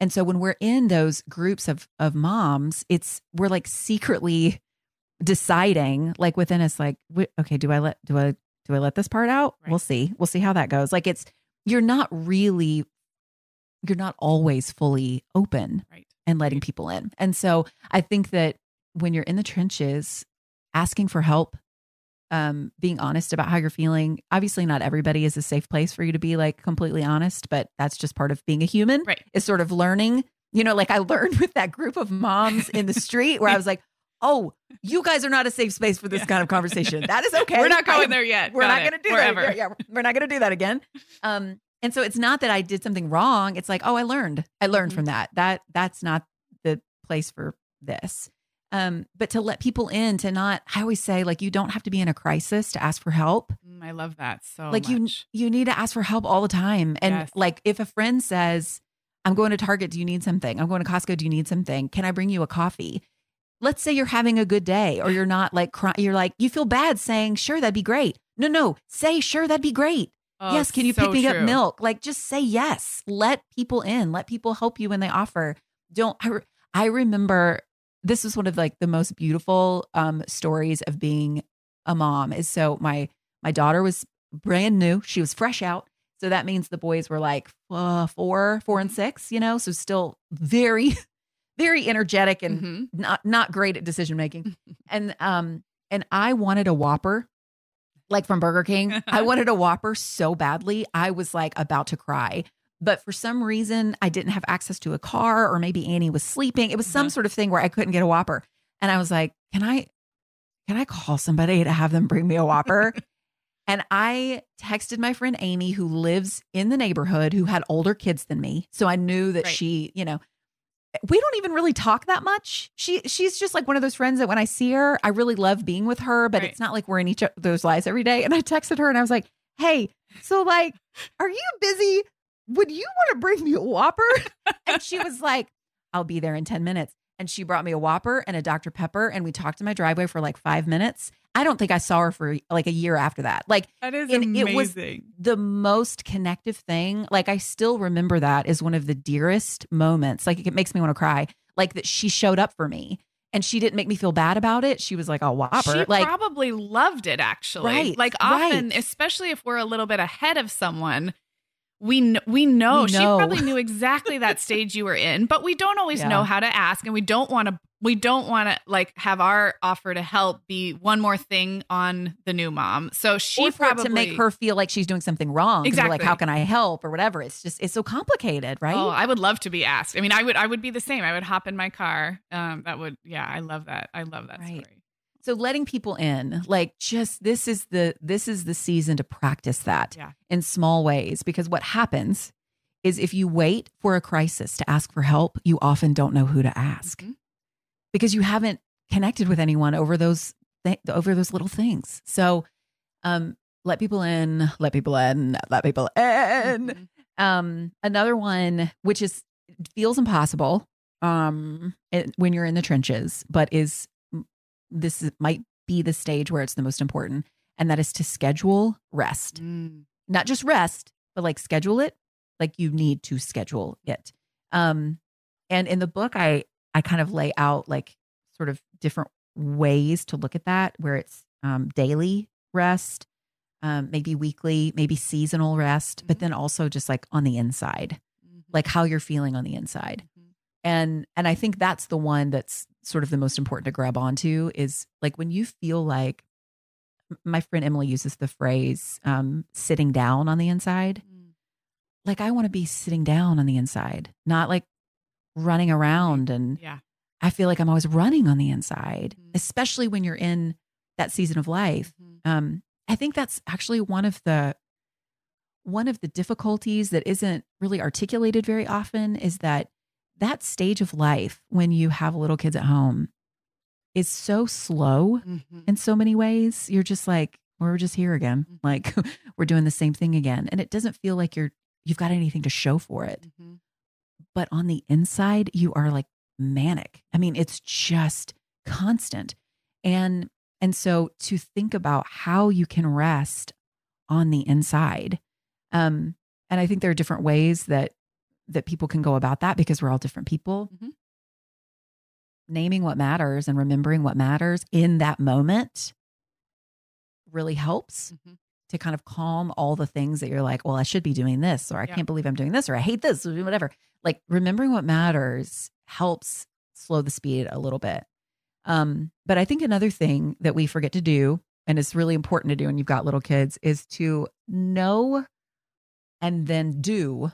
And so when we're in those groups of of moms, it's we're like secretly deciding like within us like okay, do I let do I do I let this part out? Right. We'll see. We'll see how that goes. Like it's you're not really you're not always fully open right and letting people in. And so I think that when you're in the trenches, asking for help, um, being honest about how you're feeling. Obviously, not everybody is a safe place for you to be like completely honest, but that's just part of being a human. Right. Is sort of learning. You know, like I learned with that group of moms in the street where I was like, oh, you guys are not a safe space for this Yeah. kind of conversation. That is okay. We're not going I- there yet. We're Got not going to do that. Yeah, we're not going to do that again. Um, and so it's not that I did something wrong. It's like, oh, I learned. I learned Mhm. from that. That that's not the place for this. Um, but to let people in, to not, I always say, like, you don't have to be in a crisis to ask for help. Mm, I love that so like you, much. you need to ask for help all the time. And Yes. like, if a friend says, "I'm going to Target. Do you need something? I'm going to Costco. Do you need something? Can I bring you a coffee?" Let's say you're having a good day, or you're not like crying. You're like, you feel bad saying, "Sure, that'd be great." No, no, say, "Sure, that'd be great." Oh, yes, can you so pick me up milk? Like, just say yes. Let people in. Let people help you when they offer. Don't. I, I remember this was one of like the most beautiful um, stories of being a mom. Is so my my daughter was brand new. She was fresh out. So that means the boys were like uh, four, four and six. You know, so still very, very energetic and Mhm. not not great at decision making. and um and I wanted a Whopper like from Burger King. I wanted a Whopper so badly. I was like about to cry. But for some reason, I didn't have access to a car or maybe Annie was sleeping. It was some Uh-huh. sort of thing where I couldn't get a Whopper. And I was like, "Can I can I call somebody to have them bring me a Whopper?" and I texted my friend Amy who lives in the neighborhood who had older kids than me. So I knew that Right. she, you know, we don't even really talk that much. She she's just like one of those friends that when I see her, I really love being with her, but Right. it's not like we're in each other's lives every day. And I texted her and I was like, "Hey, so like, are you busy? Would you want to bring me a Whopper?" and she was like, "I'll be there in 10 minutes." And she brought me a Whopper and a Dr. Pepper and we talked in my driveway for like 5 minutes. I don't think I saw her for like a year after that. Like That is And it was- amazing. the most connective thing like i still remember that as one of the dearest moments like it makes me want to cry like that she showed up for me and she didn't make me feel bad about it she was like a whopper She like probably loved it actually. Right, Like often, right. especially if we're a little bit ahead of someone, we kn- we know We she probably knew exactly that stage you were in, but we don't always Yeah. know how to ask and we don't want to we don't want to like have our offer to help be one more thing on the new mom. So she probably to make her feel like she's doing something wrong. we're like how can i help or whatever it's just it's so complicated right Oh, I would love to be asked. I mean, I would I would be the same. I would hop in my car. Um that would yeah, I love that. I love that Right. story. So letting people in like just this is the this is the season to practice that Yeah. in small ways because what happens is if you wait for a crisis to ask for help you often don't know who to ask Mhm. because you haven't connected with anyone over those th- over those little things so um let people in let people in let people in Mhm. um another one which is feels impossible um it- when you're in the trenches but is this is, might be the stage where it's the most important and that is to schedule rest Mm. not just rest but like schedule it like you need to schedule it um and in the book i i kind of lay out like sort of different ways to look at that where it's um daily rest um maybe weekly maybe seasonal rest but Mhm. then also just like on the inside Mhm. like how you're feeling on the inside. And and i think that's the one that's sort of the most important to grab onto is like when you feel like my friend emily uses the phrase um sitting down on the inside Mm. like i want to be sitting down on the inside not like running around and Yeah. i feel like i'm always running on the inside Mhm. especially when you're in that season of life Mhm. um i think that's actually one of the one of the difficulties that isn't really articulated very often is that that stage of life when you have little kids at home is so slow Mhm. in so many ways you're just like we're just here again Mhm. like we're doing the same thing again and it doesn't feel like you're you've got anything to show for it Mhm. but on the inside you are like manic i mean it's just constant and and so to think about how you can rest on the inside um and i think there are different ways that that people can go about that because we're all different people Mhm. naming what matters and remembering what matters in that moment really helps Mhm. to kind of calm all the things that you're like, well, I should be doing this, or I Yeah. can't believe I'm doing this, or I hate this, or whatever. Like remembering what matters helps slow the speed a little bit. Um, but I think another thing that we forget to do, and it's really important to do when you've got little kids, is to know and then do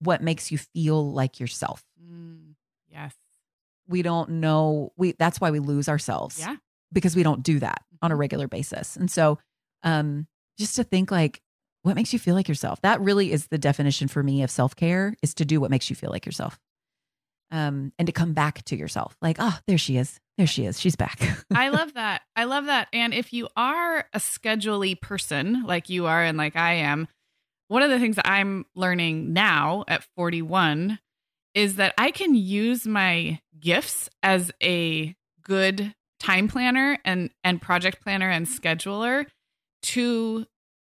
what makes you feel like yourself. Mm, yes. We don't know we that's why we lose ourselves. Yeah. Because we don't do that on a Mhm. regular basis. And so um just to think like what makes you feel like yourself. That really is the definition for me of self-care is to do what makes you feel like yourself. Um and to come back to yourself. Like, oh, there she is. There she is. She's back. I love that. I love that. And if you are a scheduley person like you are and like I am, one of the things that I'm learning now at 41 is that I can use my gifts as a good time planner and and project planner and scheduler to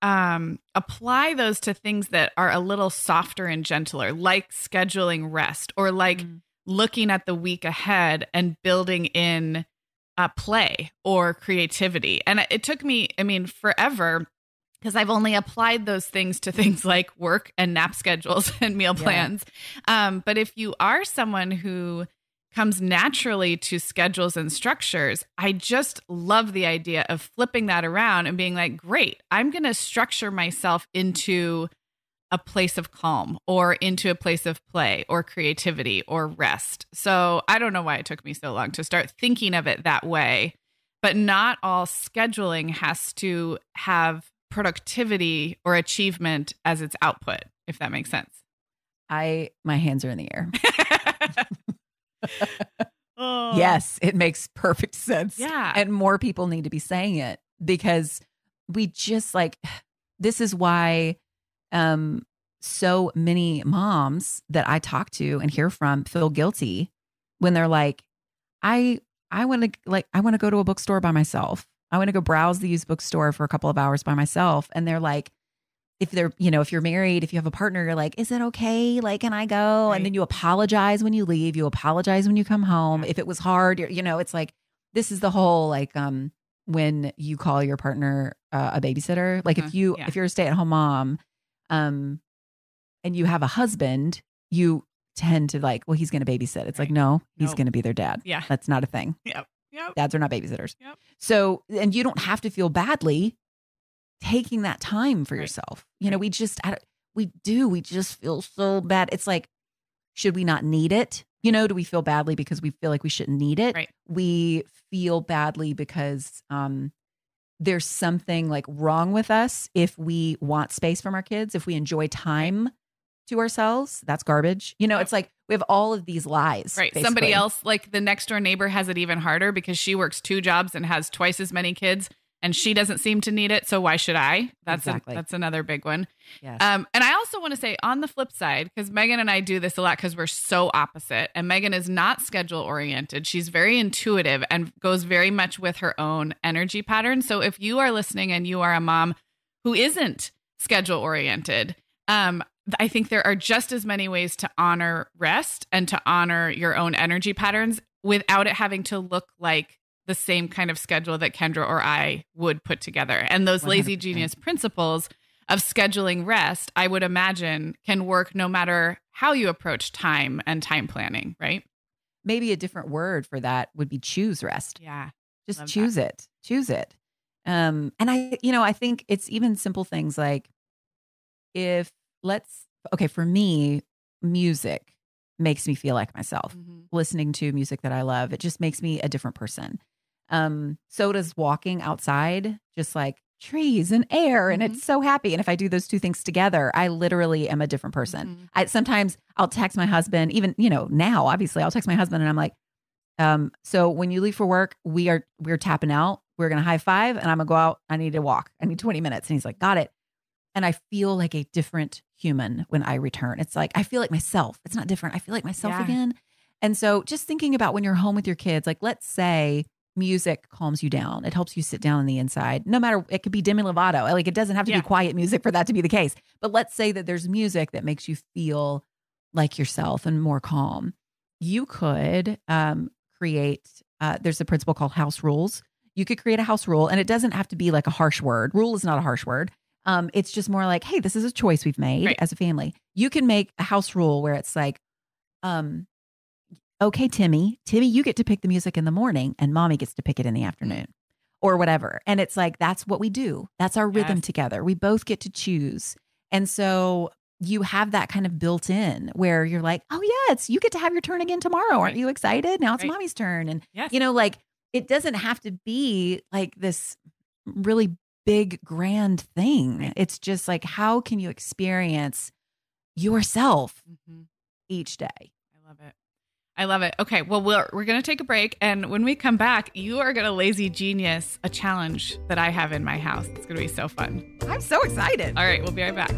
um apply those to things that are a little softer and gentler like scheduling rest or like Mm. looking at the week ahead and building in uh, play or creativity. And it took me, I mean, forever because I've only applied those things to things like work and nap schedules and meal Yeah. plans. Um, but if you are someone who comes naturally to schedules and structures, I just love the idea of flipping that around and being like, great, I'm going to structure myself into a place of calm or into a place of play or creativity or rest. So I don't know why it took me so long to start thinking of it that way. But not all scheduling has to have productivity or achievement as its output, if that makes sense. I my hands are in the air. Oh. Yes, it makes perfect sense. Yeah. And more people need to be saying it because we just like this is why um so many moms that I talk to and hear from feel guilty when they're like I I want to like I want to go to a bookstore by myself. I want to go browse the used bookstore for a couple of hours by myself and they're like if they're, you know, if you're married, if you have a partner, you're like, is it okay? Like, can I go? Right. And then you apologize when you leave. You apologize when you come home. If it was hard, you're, you know, it's like, this is the whole like, um, when you call your partner uh, a babysitter, like if you, Yeah. if you're a stay at home mom, um, and you have a husband, you tend to like, well, he's going to babysit. It's like, no, he's Nope. going to be their dad. Yeah. That's not a thing. Yep. Yep. Dads are not babysitters. Yep. So, and you don't have to feel badly taking that time for Right. yourself. You know, we just, we do, we just feel so bad. It's like, should we not need it? You know, do we feel badly because we feel like we shouldn't need it? Right. We feel badly because um, there's something like wrong with us if we want space from our kids, if we enjoy time to ourselves. That's garbage. You know, it's like we have all of these lies. Right. Somebody else, like the next door neighbor, has it even harder because she works two jobs and has twice as many kids, and she doesn't seem to need it. So why should I? That's a- that's another big one. Yes. Um, and I also want to say on the flip side, because Megan and I do this a lot because we're so opposite. And Megan is not schedule oriented. She's very intuitive and goes very much with her own energy pattern. So if you are listening and you are a mom who isn't schedule oriented, um, I think there are just as many ways to honor rest and to honor your own energy patterns without it having to look like the same kind of schedule that Kendra or I would put together. And those lazy 100%. genius principles of scheduling rest, I would imagine, can work no matter how you approach time and time planning, right? Maybe a different word for that would be choose rest. Yeah. just Love that. choose it choose it um and i you know i think it's even simple things like if let's okay for me music makes me feel like myself listening to music that i love it just makes me a different person um so does walking outside just like trees and air and Mhm. it's so happy and if i do those two things together i literally am a different person Mhm. I sometimes I'll text my husband, even you know now. Obviously, I'll text my husband and I'm like, um, so when you leave for work, we are we're tapping out. We're gonna high five, and I'm gonna go out. I need to walk. I need 20 minutes, and he's like, got it. And I feel like a different human when I return. It's like I feel like myself. It's not different. I feel like myself Yeah. again. And so, just thinking about when you're home with your kids, like let's say music calms you down. It helps you sit down on the inside. No matter it could be Demi Lovato. Like it doesn't have to Yeah. be quiet music for that to be the case. But let's say that there's music that makes you feel like yourself and more calm. You could um, create. Uh, there's a principle called house rules. You could create a house rule, and it doesn't have to be like a harsh word. Rule is not a harsh word. Um, it's just more like, hey, this is a choice we've made Right. as a family. You can make a house rule where it's like, um, okay, Timmy, Timmy, you get to pick the music in the morning and mommy gets to pick it in the afternoon or whatever. And it's like, that's what we do. That's our rhythm Yes. together. We both get to choose. And so you have that kind of built in where you're like, oh, yeah, it's you get to have your turn again tomorrow. Aren't you excited? Now it's Right. mommy's turn. And, Yes. you know, like it doesn't have to be like this really big, grand thing. It's just like, how can you experience yourself Mhm. each day? I love it. I love it. Okay, well we're we're gonna take a break, and when we come back, you are gonna lazy genius a challenge that I have in my house. It's gonna be so fun. I'm so excited. All right, we'll be right back.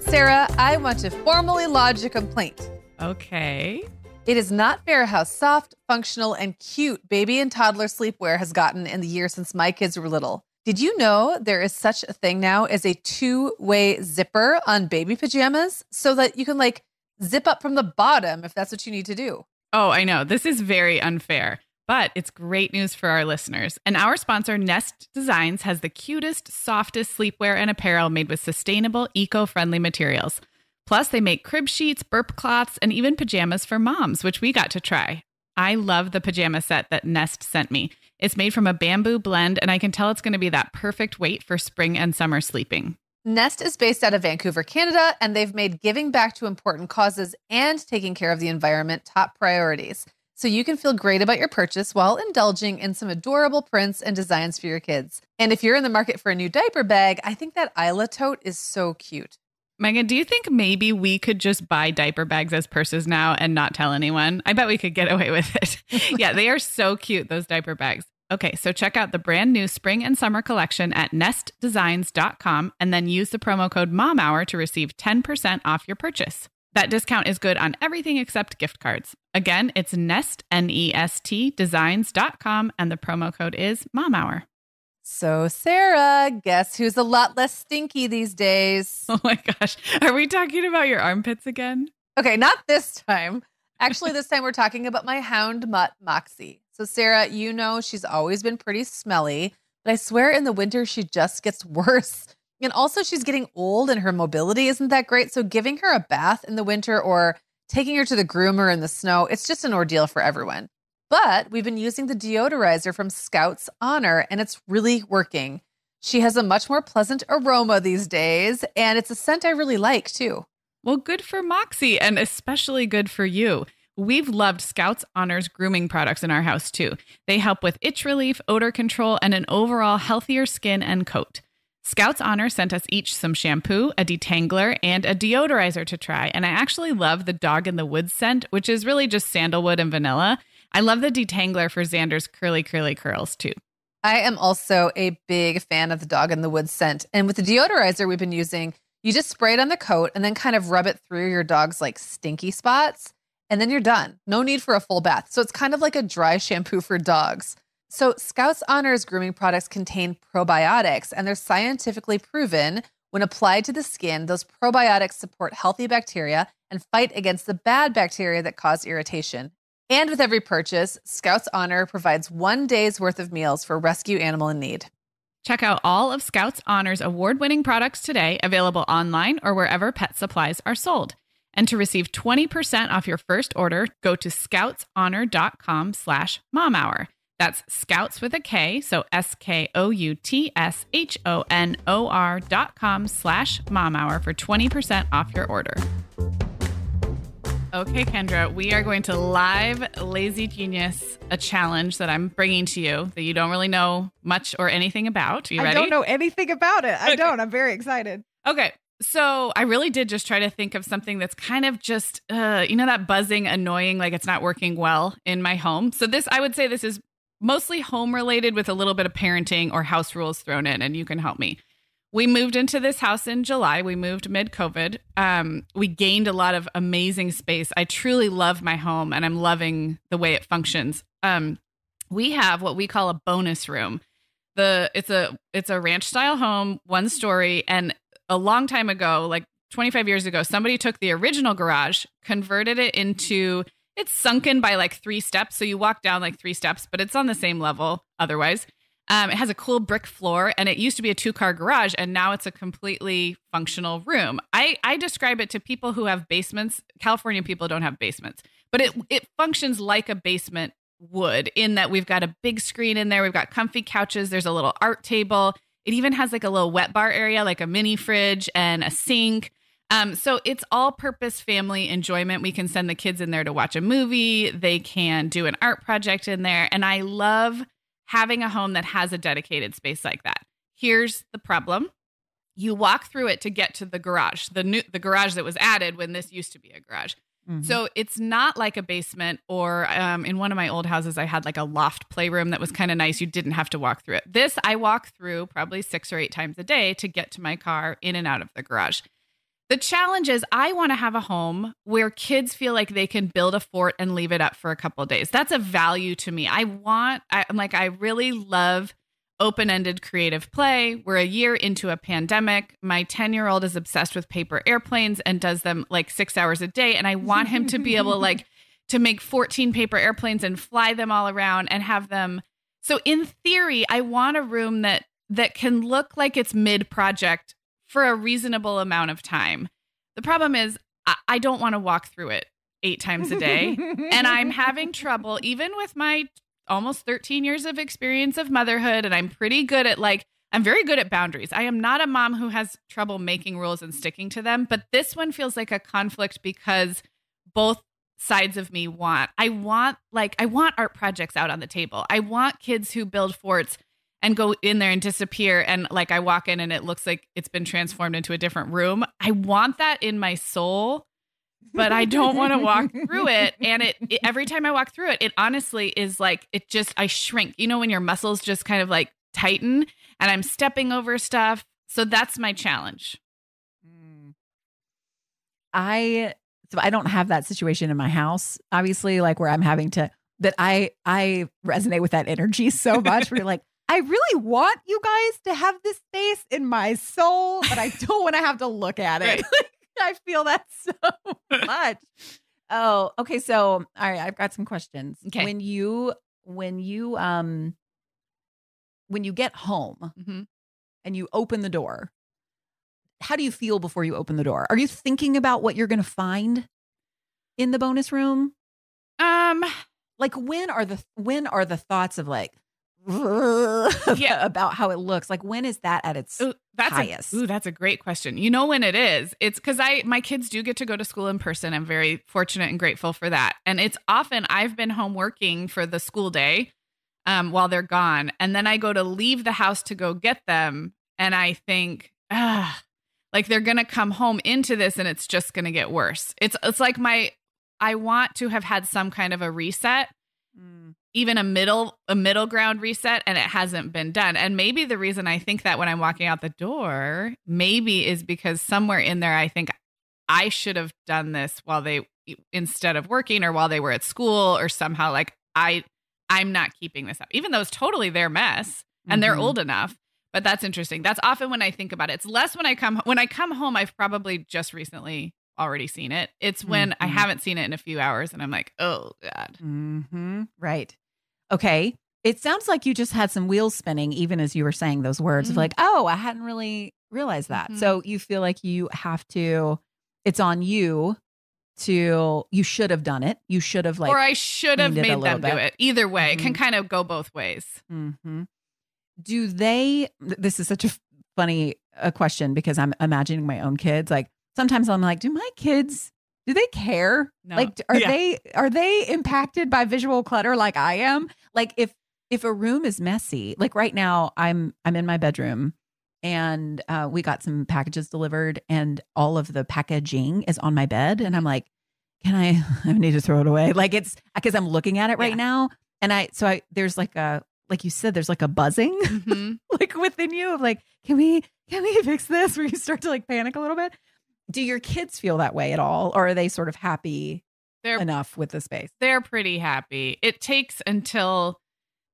Sarah, I want to formally lodge a complaint. Okay. It is not fair how soft, functional, and cute baby and toddler sleepwear has gotten in the years since my kids were little. Did you know there is such a thing now as a two way zipper on baby pajamas so that you can like zip up from the bottom if that's what you need to do? Oh, I know. This is very unfair, but it's great news for our listeners. And our sponsor, Nest Designs, has the cutest, softest sleepwear and apparel made with sustainable, eco friendly materials. Plus, they make crib sheets, burp cloths, and even pajamas for moms, which we got to try. I love the pajama set that Nest sent me. It's made from a bamboo blend, and I can tell it's going to be that perfect weight for spring and summer sleeping. Nest is based out of Vancouver, Canada, and they've made giving back to important causes and taking care of the environment top priorities. So you can feel great about your purchase while indulging in some adorable prints and designs for your kids. And if you're in the market for a new diaper bag, I think that Isla tote is so cute. Megan, do you think maybe we could just buy diaper bags as purses now and not tell anyone? I bet we could get away with it. yeah, they are so cute, those diaper bags. Okay, so check out the brand new spring and summer collection at nestdesigns.com and then use the promo code MOMHOUR to receive 10% off your purchase. That discount is good on everything except gift cards. Again, it's nest, N E S T, designs.com, and the promo code is MOMHOUR. So, Sarah, guess who's a lot less stinky these days? Oh my gosh. Are we talking about your armpits again? Okay, not this time. Actually, this time we're talking about my hound mutt, Moxie. So, Sarah, you know she's always been pretty smelly, but I swear in the winter she just gets worse. And also, she's getting old and her mobility isn't that great. So, giving her a bath in the winter or taking her to the groomer in the snow, it's just an ordeal for everyone. But we've been using the deodorizer from Skouts Honor, and it's really working. She has a much more pleasant aroma these days, and it's a scent I really like too. Well, good for Moxie and especially good for you. We've loved Skouts Honors grooming products in our house too. They help with itch relief, odor control, and an overall healthier skin and coat. Skouts Honor sent us each some shampoo, a detangler, and a deodorizer to try. And I actually love the dog in the woods scent, which is really just sandalwood and vanilla. I love the detangler for Xander's curly, curly curls too. I am also a big fan of the dog in the woods scent. And with the deodorizer we've been using, you just spray it on the coat and then kind of rub it through your dog's like stinky spots, and then you're done. No need for a full bath. So it's kind of like a dry shampoo for dogs. So Skouts Honors grooming products contain probiotics, and they're scientifically proven when applied to the skin, those probiotics support healthy bacteria and fight against the bad bacteria that cause irritation. And with every purchase, Skouts Honor provides one day's worth of meals for rescue animal in need. Check out all of Skouts Honors award winning products today, available online or wherever pet supplies are sold. And to receive 20% off your first order, go to skoutshonor.com slash mom hour. That's scouts with a K, so S K O U T S H O N O R dot com slash mom hour for 20% off your order. Okay, Kendra, we are going to live Lazy Genius, a challenge that I'm bringing to you that you don't really know much or anything about. Are you I don't know anything about it. I Okay. don't. I'm very excited. Okay. So I really did just try to think of something that's kind of just, uh, you know, that buzzing, annoying, like it's not working well in my home. So this, I would say this is mostly home related with a little bit of parenting or house rules thrown in, and you can help me. We moved into this house in July. We moved mid COVID. Um, we gained a lot of amazing space. I truly love my home and I'm loving the way it functions. Um, we have what we call a bonus room. The it's a it's a ranch style home, one story, and a long time ago, like 25 years ago, somebody took the original garage, converted it into it's sunken by like three steps. So you walk down like three steps, but it's on the same level otherwise. Um, it has a cool brick floor, and it used to be a two car garage, and now it's a completely functional room. I, I describe it to people who have basements. California people don't have basements, but it it functions like a basement would in that we've got a big screen in there, we've got comfy couches, there's a little art table. It even has like a little wet bar area, like a mini fridge and a sink. Um, so it's all purpose family enjoyment. We can send the kids in there to watch a movie. They can do an art project in there. And I love having a home that has a dedicated space like that. Here's the problem. You walk through it to get to the garage, the new the garage that was added when this used to be a garage. Mhm. So it's not like a basement, or um, in one of my old houses, I had like a loft playroom that was kind of nice. You didn't have to walk through it. This I walk through probably six or eight times a day to get to my car in and out of the garage. The challenge is I want to have a home where kids feel like they can build a fort and leave it up for a couple of days. That's a value to me. I want, I, I'm like, I really love open ended creative play. We're a year into a pandemic. My 10 year old is obsessed with paper airplanes and does them like six hours a day. And I want him to be able, to like, to make 14 paper airplanes and fly them all around and have them. So in theory, I want a room that that can look like it's mid project for a reasonable amount of time. The problem is I, I don't want to walk through it eight times a day. and I'm having trouble even with my almost 13 years of experience of motherhood and I'm pretty good at like I'm very good at boundaries. I am not a mom who has trouble making rules and sticking to them, but this one feels like a conflict because both sides of me want. I want like I want art projects out on the table. I want kids who build forts and go in there and disappear and like I walk in and it looks like it's been transformed into a different room. I want that in my soul, but I don't want to walk through it and it, it every time I walk through it it honestly is like it just I shrink. You know when your muscles just kind of like tighten and I'm stepping over stuff. So that's my challenge. Mm. I so I don't have that situation in my house, obviously, like where I'm having to that I I resonate with that energy so much. where you're like, I really want you guys to have this space in my soul, but I don't want to have to look at it. I feel that so much. Oh, okay. So all right, I've got some questions. Okay. When you when you um when you get home Mhm. and you open the door, how do you feel before you open the door? Are you thinking about what you're going to find in the bonus room? Um Like when are the when are the thoughts of like Yeah. about how it looks? Like when is that at its Ooh, that's highest? A, ooh, that's a great question. You know when it is? It's because I my kids do get to go to school in person. I'm very fortunate and grateful for that. And it's often I've been home working for the school day um, while they're gone, and then I go to leave the house to go get them, and I think, ah, like they're gonna come home into this, and it's just gonna get worse. It's it's like my I want to have had some kind of a reset. Even a middle a middle ground reset and it hasn't been done. And maybe the reason i think that when i'm walking out the door maybe is because somewhere in there i think i should have done this while they instead of working or while they were at school or somehow like i i'm not keeping this up even though it's totally their mess and they're Mhm. old enough. But that's interesting. That's often when i think about it. It's less when i come when i come home i've probably just recently already seen it it's when i Mhm. haven't seen it in a few hours and i'm like oh god hmm Right. Okay. It sounds like you just had some wheels spinning, even as you were saying those words of Mhm. like, oh, I hadn't really realized that. Mhm. So you feel like you have to, it's on you to, you should have done it. You should have like, or I should have a made them little do it. Either way, it can Mhm. kind of go both ways. hmm do they, this is such a funny uh, question because I'm imagining my own kids. Like sometimes I'm like, do my kids, do they care? No. Like, are Yeah. they are they impacted by visual clutter like I am? Like, if if a room is messy, like right now, I'm I'm in my bedroom, and uh, we got some packages delivered, and all of the packaging is on my bed, and I'm like, can I? I need to throw it away. Like it's because I'm looking at it right Yeah. now, and I so I there's like a like you said, there's like a buzzing Mhm. like within you of like, can we can we fix this? Where you start to like panic a little bit. Do your kids feel that way at all, or are they sort of happy They're enough with the space? they're pretty happy. It takes until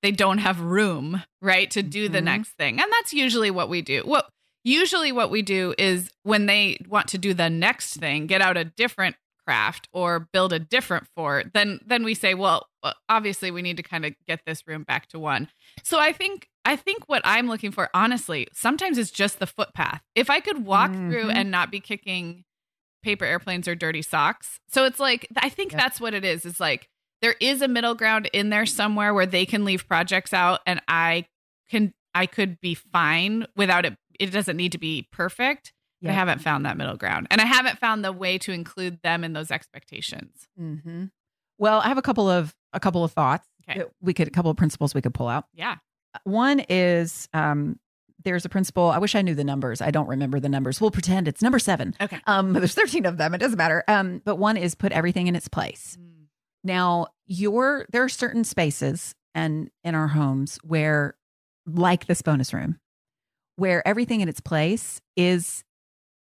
they don't have room, right, to do the Mhm. next thing. And that's usually what we do. What usually what we do is when they want to do the next thing, get out a different craft or build a different fort, then then we say, well, obviously we need to kind of get this room back to one. So I think I think what I'm looking for honestly, sometimes it's just the footpath. If I could walk through Mhm. and not be kicking paper airplanes or dirty socks. So it's like I think Yep. that's what it is. It's like there is a middle ground in there somewhere where they can leave projects out and I can I could be fine without it it doesn't need to be perfect. But I haven't found that middle ground. And I haven't found the way to include them in those expectations. Mm-hmm. Well, I have a couple of a couple of thoughts. Okay. We could a couple of principles we could pull out. Yeah. One is um, there's a principle. I wish I knew the numbers. I don't remember the numbers. We'll pretend it's number seven. Okay. Um, there's 13 of them. It doesn't matter. Um, but one is put everything in its place. Now, your there are certain spaces and in our homes where, like this bonus room, where everything in its place is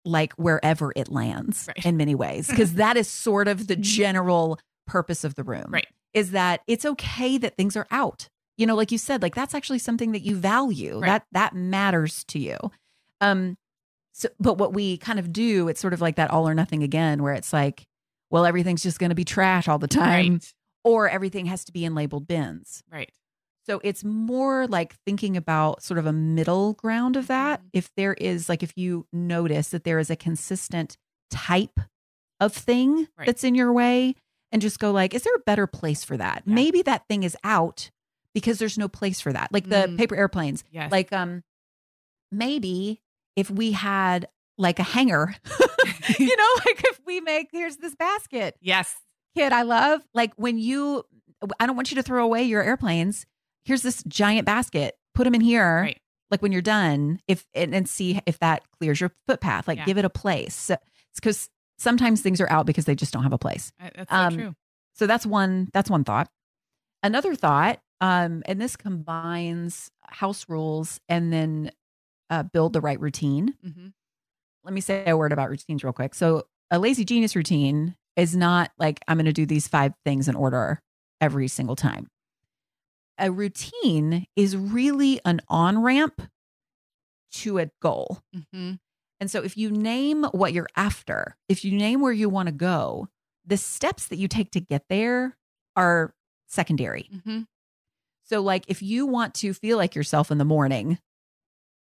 like wherever it lands Right. in many ways, because that is sort of the general purpose of the room. Right. Is that it's okay that things are out. You know, like you said, like that's actually something that you value. Right. That that matters to you. Um, so but what we kind of do, it's sort of like that all or nothing again, where it's like, well, everything's just gonna be trash all the time Right. or everything has to be in labeled bins. Right. So it's more like thinking about sort of a middle ground of that. Mhm. If there is, like, if you notice that there is a consistent type of thing Right. that's in your way, and just go, like, is there a better place for that? Yeah. Maybe that thing is out because there's no place for that. Like the Mm. paper airplanes. Yes. Like, um, maybe if we had like a hanger, you know, like if we make, here's this basket yes. kid I love. Like when you, I don't want you to throw away your airplanes. Here's this giant basket. Put them in here. Right. Like when you're done, if and, and see if that clears your footpath. Like Yeah. give it a place. So, because sometimes things are out because they just don't have a place. That's so Um, true. So that's one. That's one thought. Another thought, um, and this combines house rules and then uh, build the right routine hmm let me say a word about routines real quick. So, a lazy genius routine is not like I'm going to do these five things in order every single time. A routine is really an on ramp to a goal. hmm And so, if you name what you're after, if you name where you want to go, the steps that you take to get there are secondary. hmm So, like, if you want to feel like yourself in the morning,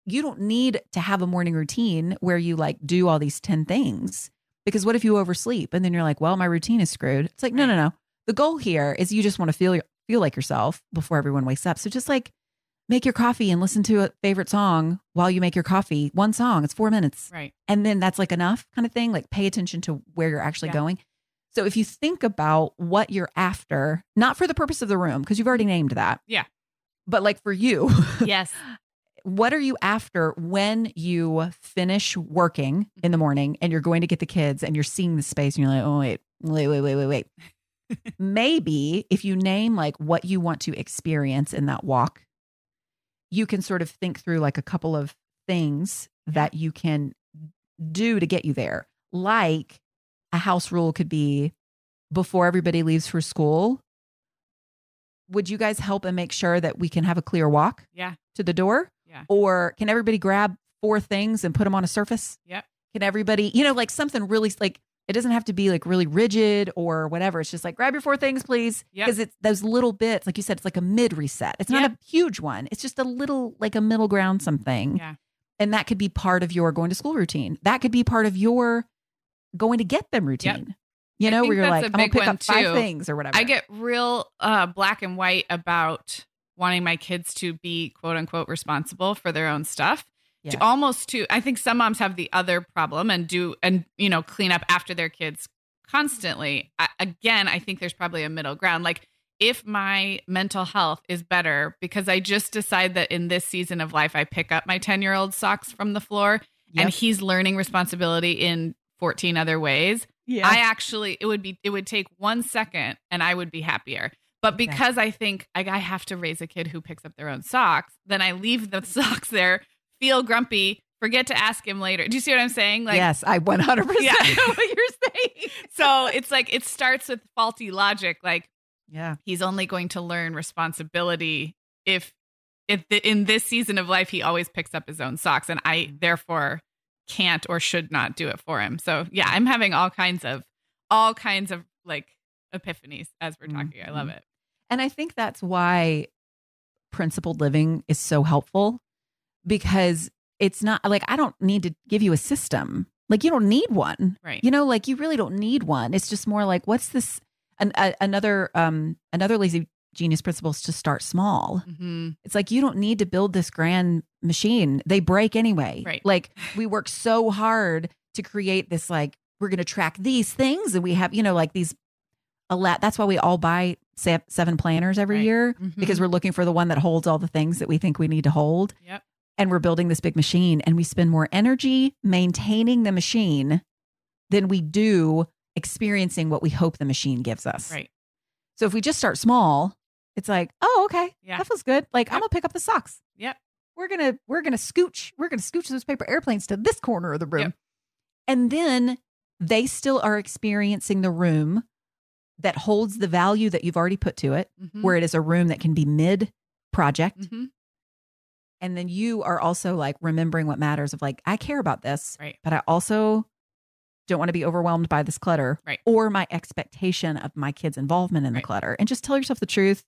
you don't need to have a morning routine where you like do all these 10 things. Because what if you oversleep and then you're like, well, my routine is screwed? It's like, no, no, no. The goal here is you just want to feel feel like yourself before everyone wakes up. So just like make your coffee and listen to a favorite song while you make your coffee. One song, it's four minutes. Right. And then that's like enough kind of thing. Like pay attention to where you're actually Yeah. going. So if you think about what you're after, not for the purpose of the room, because you've already named that. Yeah. But like for you, Yes. what are you after when you finish working in the mm-hmm. morning and you're going to get the kids and you're seeing the space and you're like, oh, wait, wait, wait, wait, wait, wait. Maybe if you name like what you want to experience in that walk, you can sort of think through like a couple of things that you can do to get you there. Like a house rule could be before everybody leaves for school, would you guys help and make sure that we can have a clear walk? Yeah. to the door? Yeah. Or can everybody grab four things and put them on a surface? Yep. Can everybody, you know, like something really like it doesn't have to be like really rigid or whatever. It's just like grab your four things, please. Yep. Because it's those little bits, like you said, it's like a mid reset. It's not Yep. a huge one. It's just a little like a middle ground something. Yeah. And that could be part of your going to school routine. That could be part of your going to get them routine. You know, where you're like, I'm gonna pick up five too. things or whatever. I get real uh, black and white about wanting my kids to be quote unquote responsible for their own stuff. To almost to, I think some moms have the other problem and do and you know clean up after their kids constantly. I, again, I think there's probably a middle ground. Like if my mental health is better because I just decide that in this season of life I pick up my 10 year old socks from the floor Yep. and he's learning responsibility in 14 other ways. yeah. I actually it would be it would take one second and I would be happier. But because I think like I have to raise a kid who picks up their own socks, then I leave the socks there, feel grumpy, forget to ask him later. Do you see what I'm saying? Like yes, I 100% Yeah. what you're saying. so it's like it starts with faulty logic. Like Yeah. he's only going to learn responsibility if if the, in this season of life he always picks up his own socks and I therefore can't or should not do it for him. So yeah, I'm having all kinds of all kinds of like epiphanies as we're talking. I love Mhm. it. And I think that's why principled living is so helpful because it's not like I don't need to give you a system. Like you don't need one. Right. You know, like you really don't need one. It's just more like what's this an, a, another um another lazy genius principles to start small. Mm-hmm. It's like you don't need to build this grand machine. They break anyway. Right. Like we work so hard to create this like we're going to track these things and we have, you know, like these a lot that's why we all buy seven planners every Right. year Mhm. because we're looking for the one that holds all the things that we think we need to hold Yep. and we're building this big machine and we spend more energy maintaining the machine than we do experiencing what we hope the machine gives us. Right. So if we just start small, it's like, oh, okay, Yeah. that feels good. Like I'm gonna pick up the socks. Yep. We're gonna we're gonna scooch we're gonna scooch those paper airplanes to this corner of the room, Yep. and then they still are experiencing the room that holds the value that you've already put to it, Mhm. where it is a room that can be mid project, Mhm. and then you are also like remembering what matters of like I care about this, Right. but I also don't want to be overwhelmed by this clutter Right. or my expectation of my kids' involvement in the clutter. And just tell yourself the truth,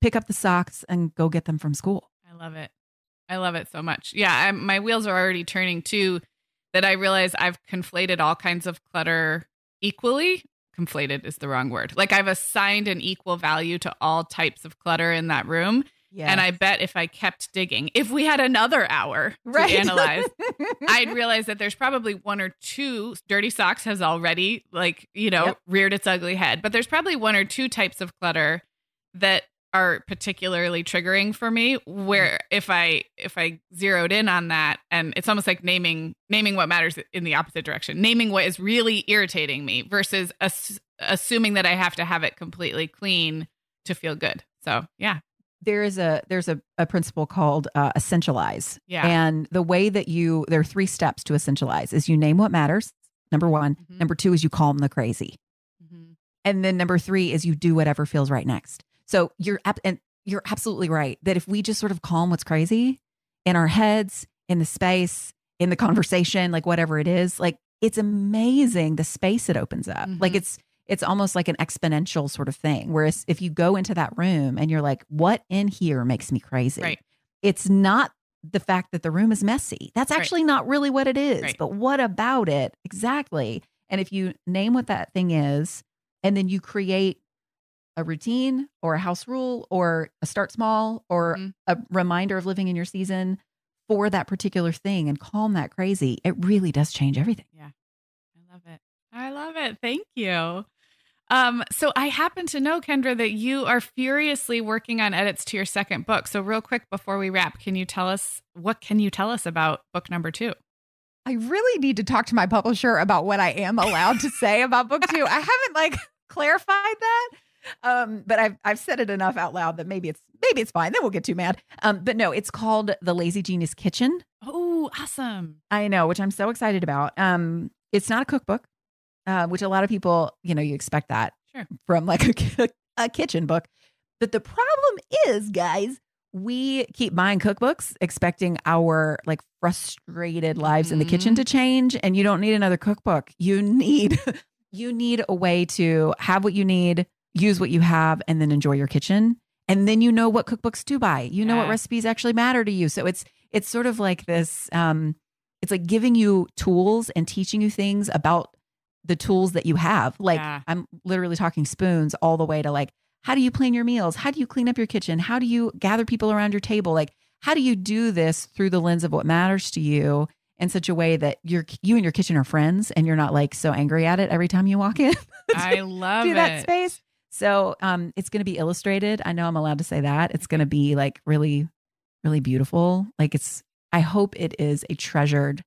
pick up the socks and go get them from school. I love it. I love it so much. Yeah, I, my wheels are already turning too. That I realize I've conflated all kinds of clutter equally. Conflated is the wrong word. Like I've assigned an equal value to all types of clutter in that room. Yeah. And I bet if I kept digging, if we had another hour to analyze, I'd realize that there's probably one or two. Dirty socks has already, like, you know, Yep. reared its ugly head, but there's probably one or two types of clutter that are particularly triggering for me where if i if i zeroed in on that and it's almost like naming naming what matters in the opposite direction naming what is really irritating me versus ass- assuming that i have to have it completely clean to feel good so yeah there is a there's a, a principle called uh, essentialize. Yeah. And the way that you there are three steps to essentialize is you name what matters. Number one. Mhm. Number two is you calm the crazy. Mhm. And then number three is you do whatever feels right next. So you're and you're absolutely right that if we just sort of calm what's crazy in our heads, in the space, in the conversation, like whatever it is, like it's amazing the space it opens up. Like Mhm. it's it's almost like an exponential sort of thing. Whereas if you go into that room and you're like, what in here makes me crazy? Right. It's not the fact that the room is messy. That's Right. actually not really what it is. Right. But what about it? Exactly. And if you name what that thing is, and then you create a routine or a house rule or a start small or Mhm. a reminder of living in your season for that particular thing and calm that crazy, it really does change everything. Yeah. I love it. I love it. Thank you. Um, so I happen to know, Kendra, that you are furiously working on edits to your second book. So real quick before we wrap, can you tell us what can you tell us about book number two? I really need to talk to my publisher about what I am allowed to say about book two. I haven't like clarified that. Um, but I've I've said it enough out loud that maybe it's maybe it's fine. Then we'll get too mad. Um, but no, it's called the Lazy Genius Kitchen. Oh, awesome. I know, which I'm so excited about. Um, it's not a cookbook, uh, which a lot of people, you know, you expect that Sure. from like a, a kitchen book. But the problem is, guys, we keep buying cookbooks expecting our like frustrated lives in the kitchen Mhm. to change, and you don't need another cookbook. You need you need a way to have what you need, use what you have, and then enjoy your kitchen. And then you know what cookbooks to buy. You know what recipes actually matter to you. So it's it's sort of like this um it's like giving you tools and teaching you things about the tools that you have like Yeah. i'm literally talking spoons all the way to like how do you plan your meals how do you clean up your kitchen how do you gather people around your table like how do you do this through the lens of what matters to you in such a way that you're you and your kitchen are friends and you're not like so angry at it every time you walk in I love to it. that space so um it's going to be illustrated. I know i'm allowed to say that. It's going to be like really really beautiful. Like it's i hope it is a treasured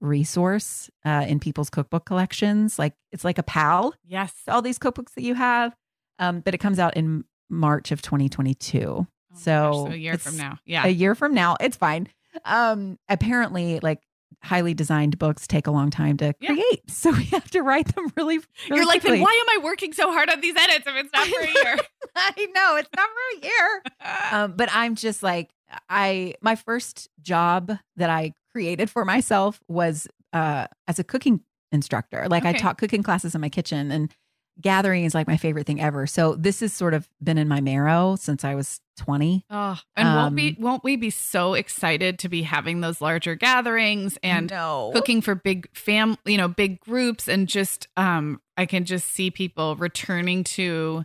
resource uh, in people's cookbook collections. Like it's like a pal Yes. all these cookbooks that you have um but it comes out in march of 2022 Oh so gosh, so a year from now. Yeah. a year from now. It's fine. Um apparently like highly designed books take a long time to Yeah. create so we have to write them really, really You're like, then why am I working so hard on these edits if it's not for a year? I know it's not for a year. Um, but I'm just like I my first job that I created for myself was uh as a cooking instructor. Like I taught cooking classes in my kitchen and gathering is like my favorite thing ever. So this has sort of been in my marrow since I was 20. Oh, and won't we Um, won't we be so excited to be having those larger gatherings and no. cooking for big fam, you know, big groups and just um I can just see people returning to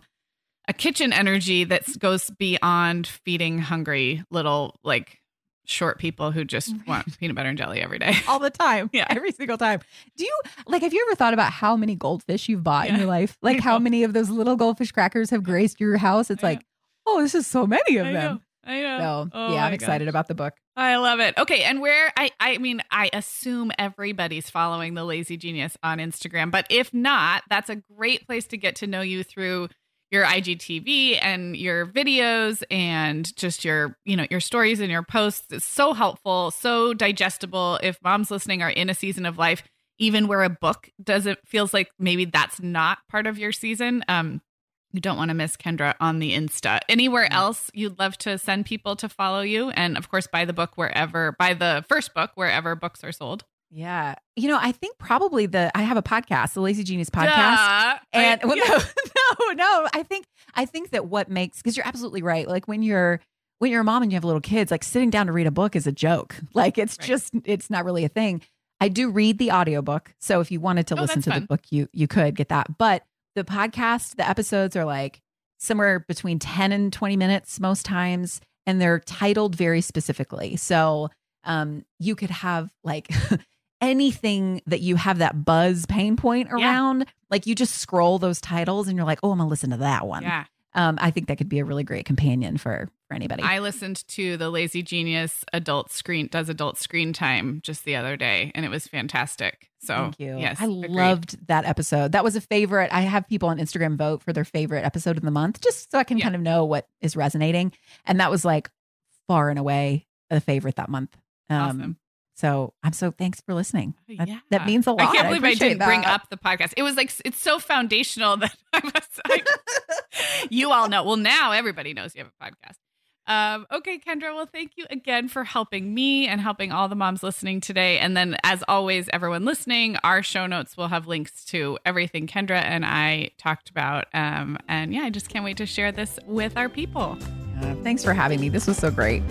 a kitchen energy that goes beyond feeding hungry little like short people who just want peanut butter and jelly every day. all the time. Yeah. Every single time. Do you like have you ever thought about how many goldfish you've bought in your life? Like how many of those little goldfish crackers have graced your house? It's I like, oh, this is so many of I them. know. I know. So Oh yeah, I'm excited gosh. about the book. I love it. Okay, and where I I mean I assume everybody's following the Lazy Genius on Instagram, but if not, that's a great place to get to know you through your IGTV and your videos and just your, you know, your stories and your posts. It's so helpful, so digestible if moms listening are in a season of life even where a book doesn't feels like maybe that's not part of your season. Um you don't want to miss Kendra on the Insta. Anywhere mm. else you'd love to send people to follow you? And of course, buy the book wherever, buy the first book wherever books are sold. Yeah. You know, I think probably the I have a podcast, the Lazy Genius podcast. Duh. And I- well, yeah. no, no, no. I think I think that what makes because you're absolutely right. Like when you're when you're a mom and you have little kids, like sitting down to read a book is a joke. Like it's Right. just it's not really a thing. I do read the audiobook. So if you wanted to Oh, listen to fun. the book, you you could get that. But the podcast, the episodes are like somewhere between 10 and 20 minutes most times and they're titled very specifically. So um you could have like anything that you have that buzz pain point Yeah. around like you just scroll those titles and you're like oh i'm gonna listen to that one Yeah. Um i think that could be a really great companion for for anybody I listened to the Lazy Genius adult screen does adult screen time just the other day and it was fantastic. So Thank you. Yes. I agreed. loved that episode. That was a favorite. I have people on Instagram vote for their favorite episode of the month just so I can Yeah. kind of know what is resonating. And that was like far and away a favorite that month. Um, Awesome. So I'm so thanks for listening. That, Yeah. that means a lot. I can't believe I, appreciate didn't bring up the podcast. It was like it's so foundational that I was like, you all know. Well, now everybody knows you have a podcast. Um, okay, Kendra. Well, thank you again for helping me and helping all the moms listening today. And then, as always, everyone listening, our show notes will have links to everything Kendra and I talked about. Um, and yeah, I just can't wait to share this with our people. Uh, thanks for having me. This was so great.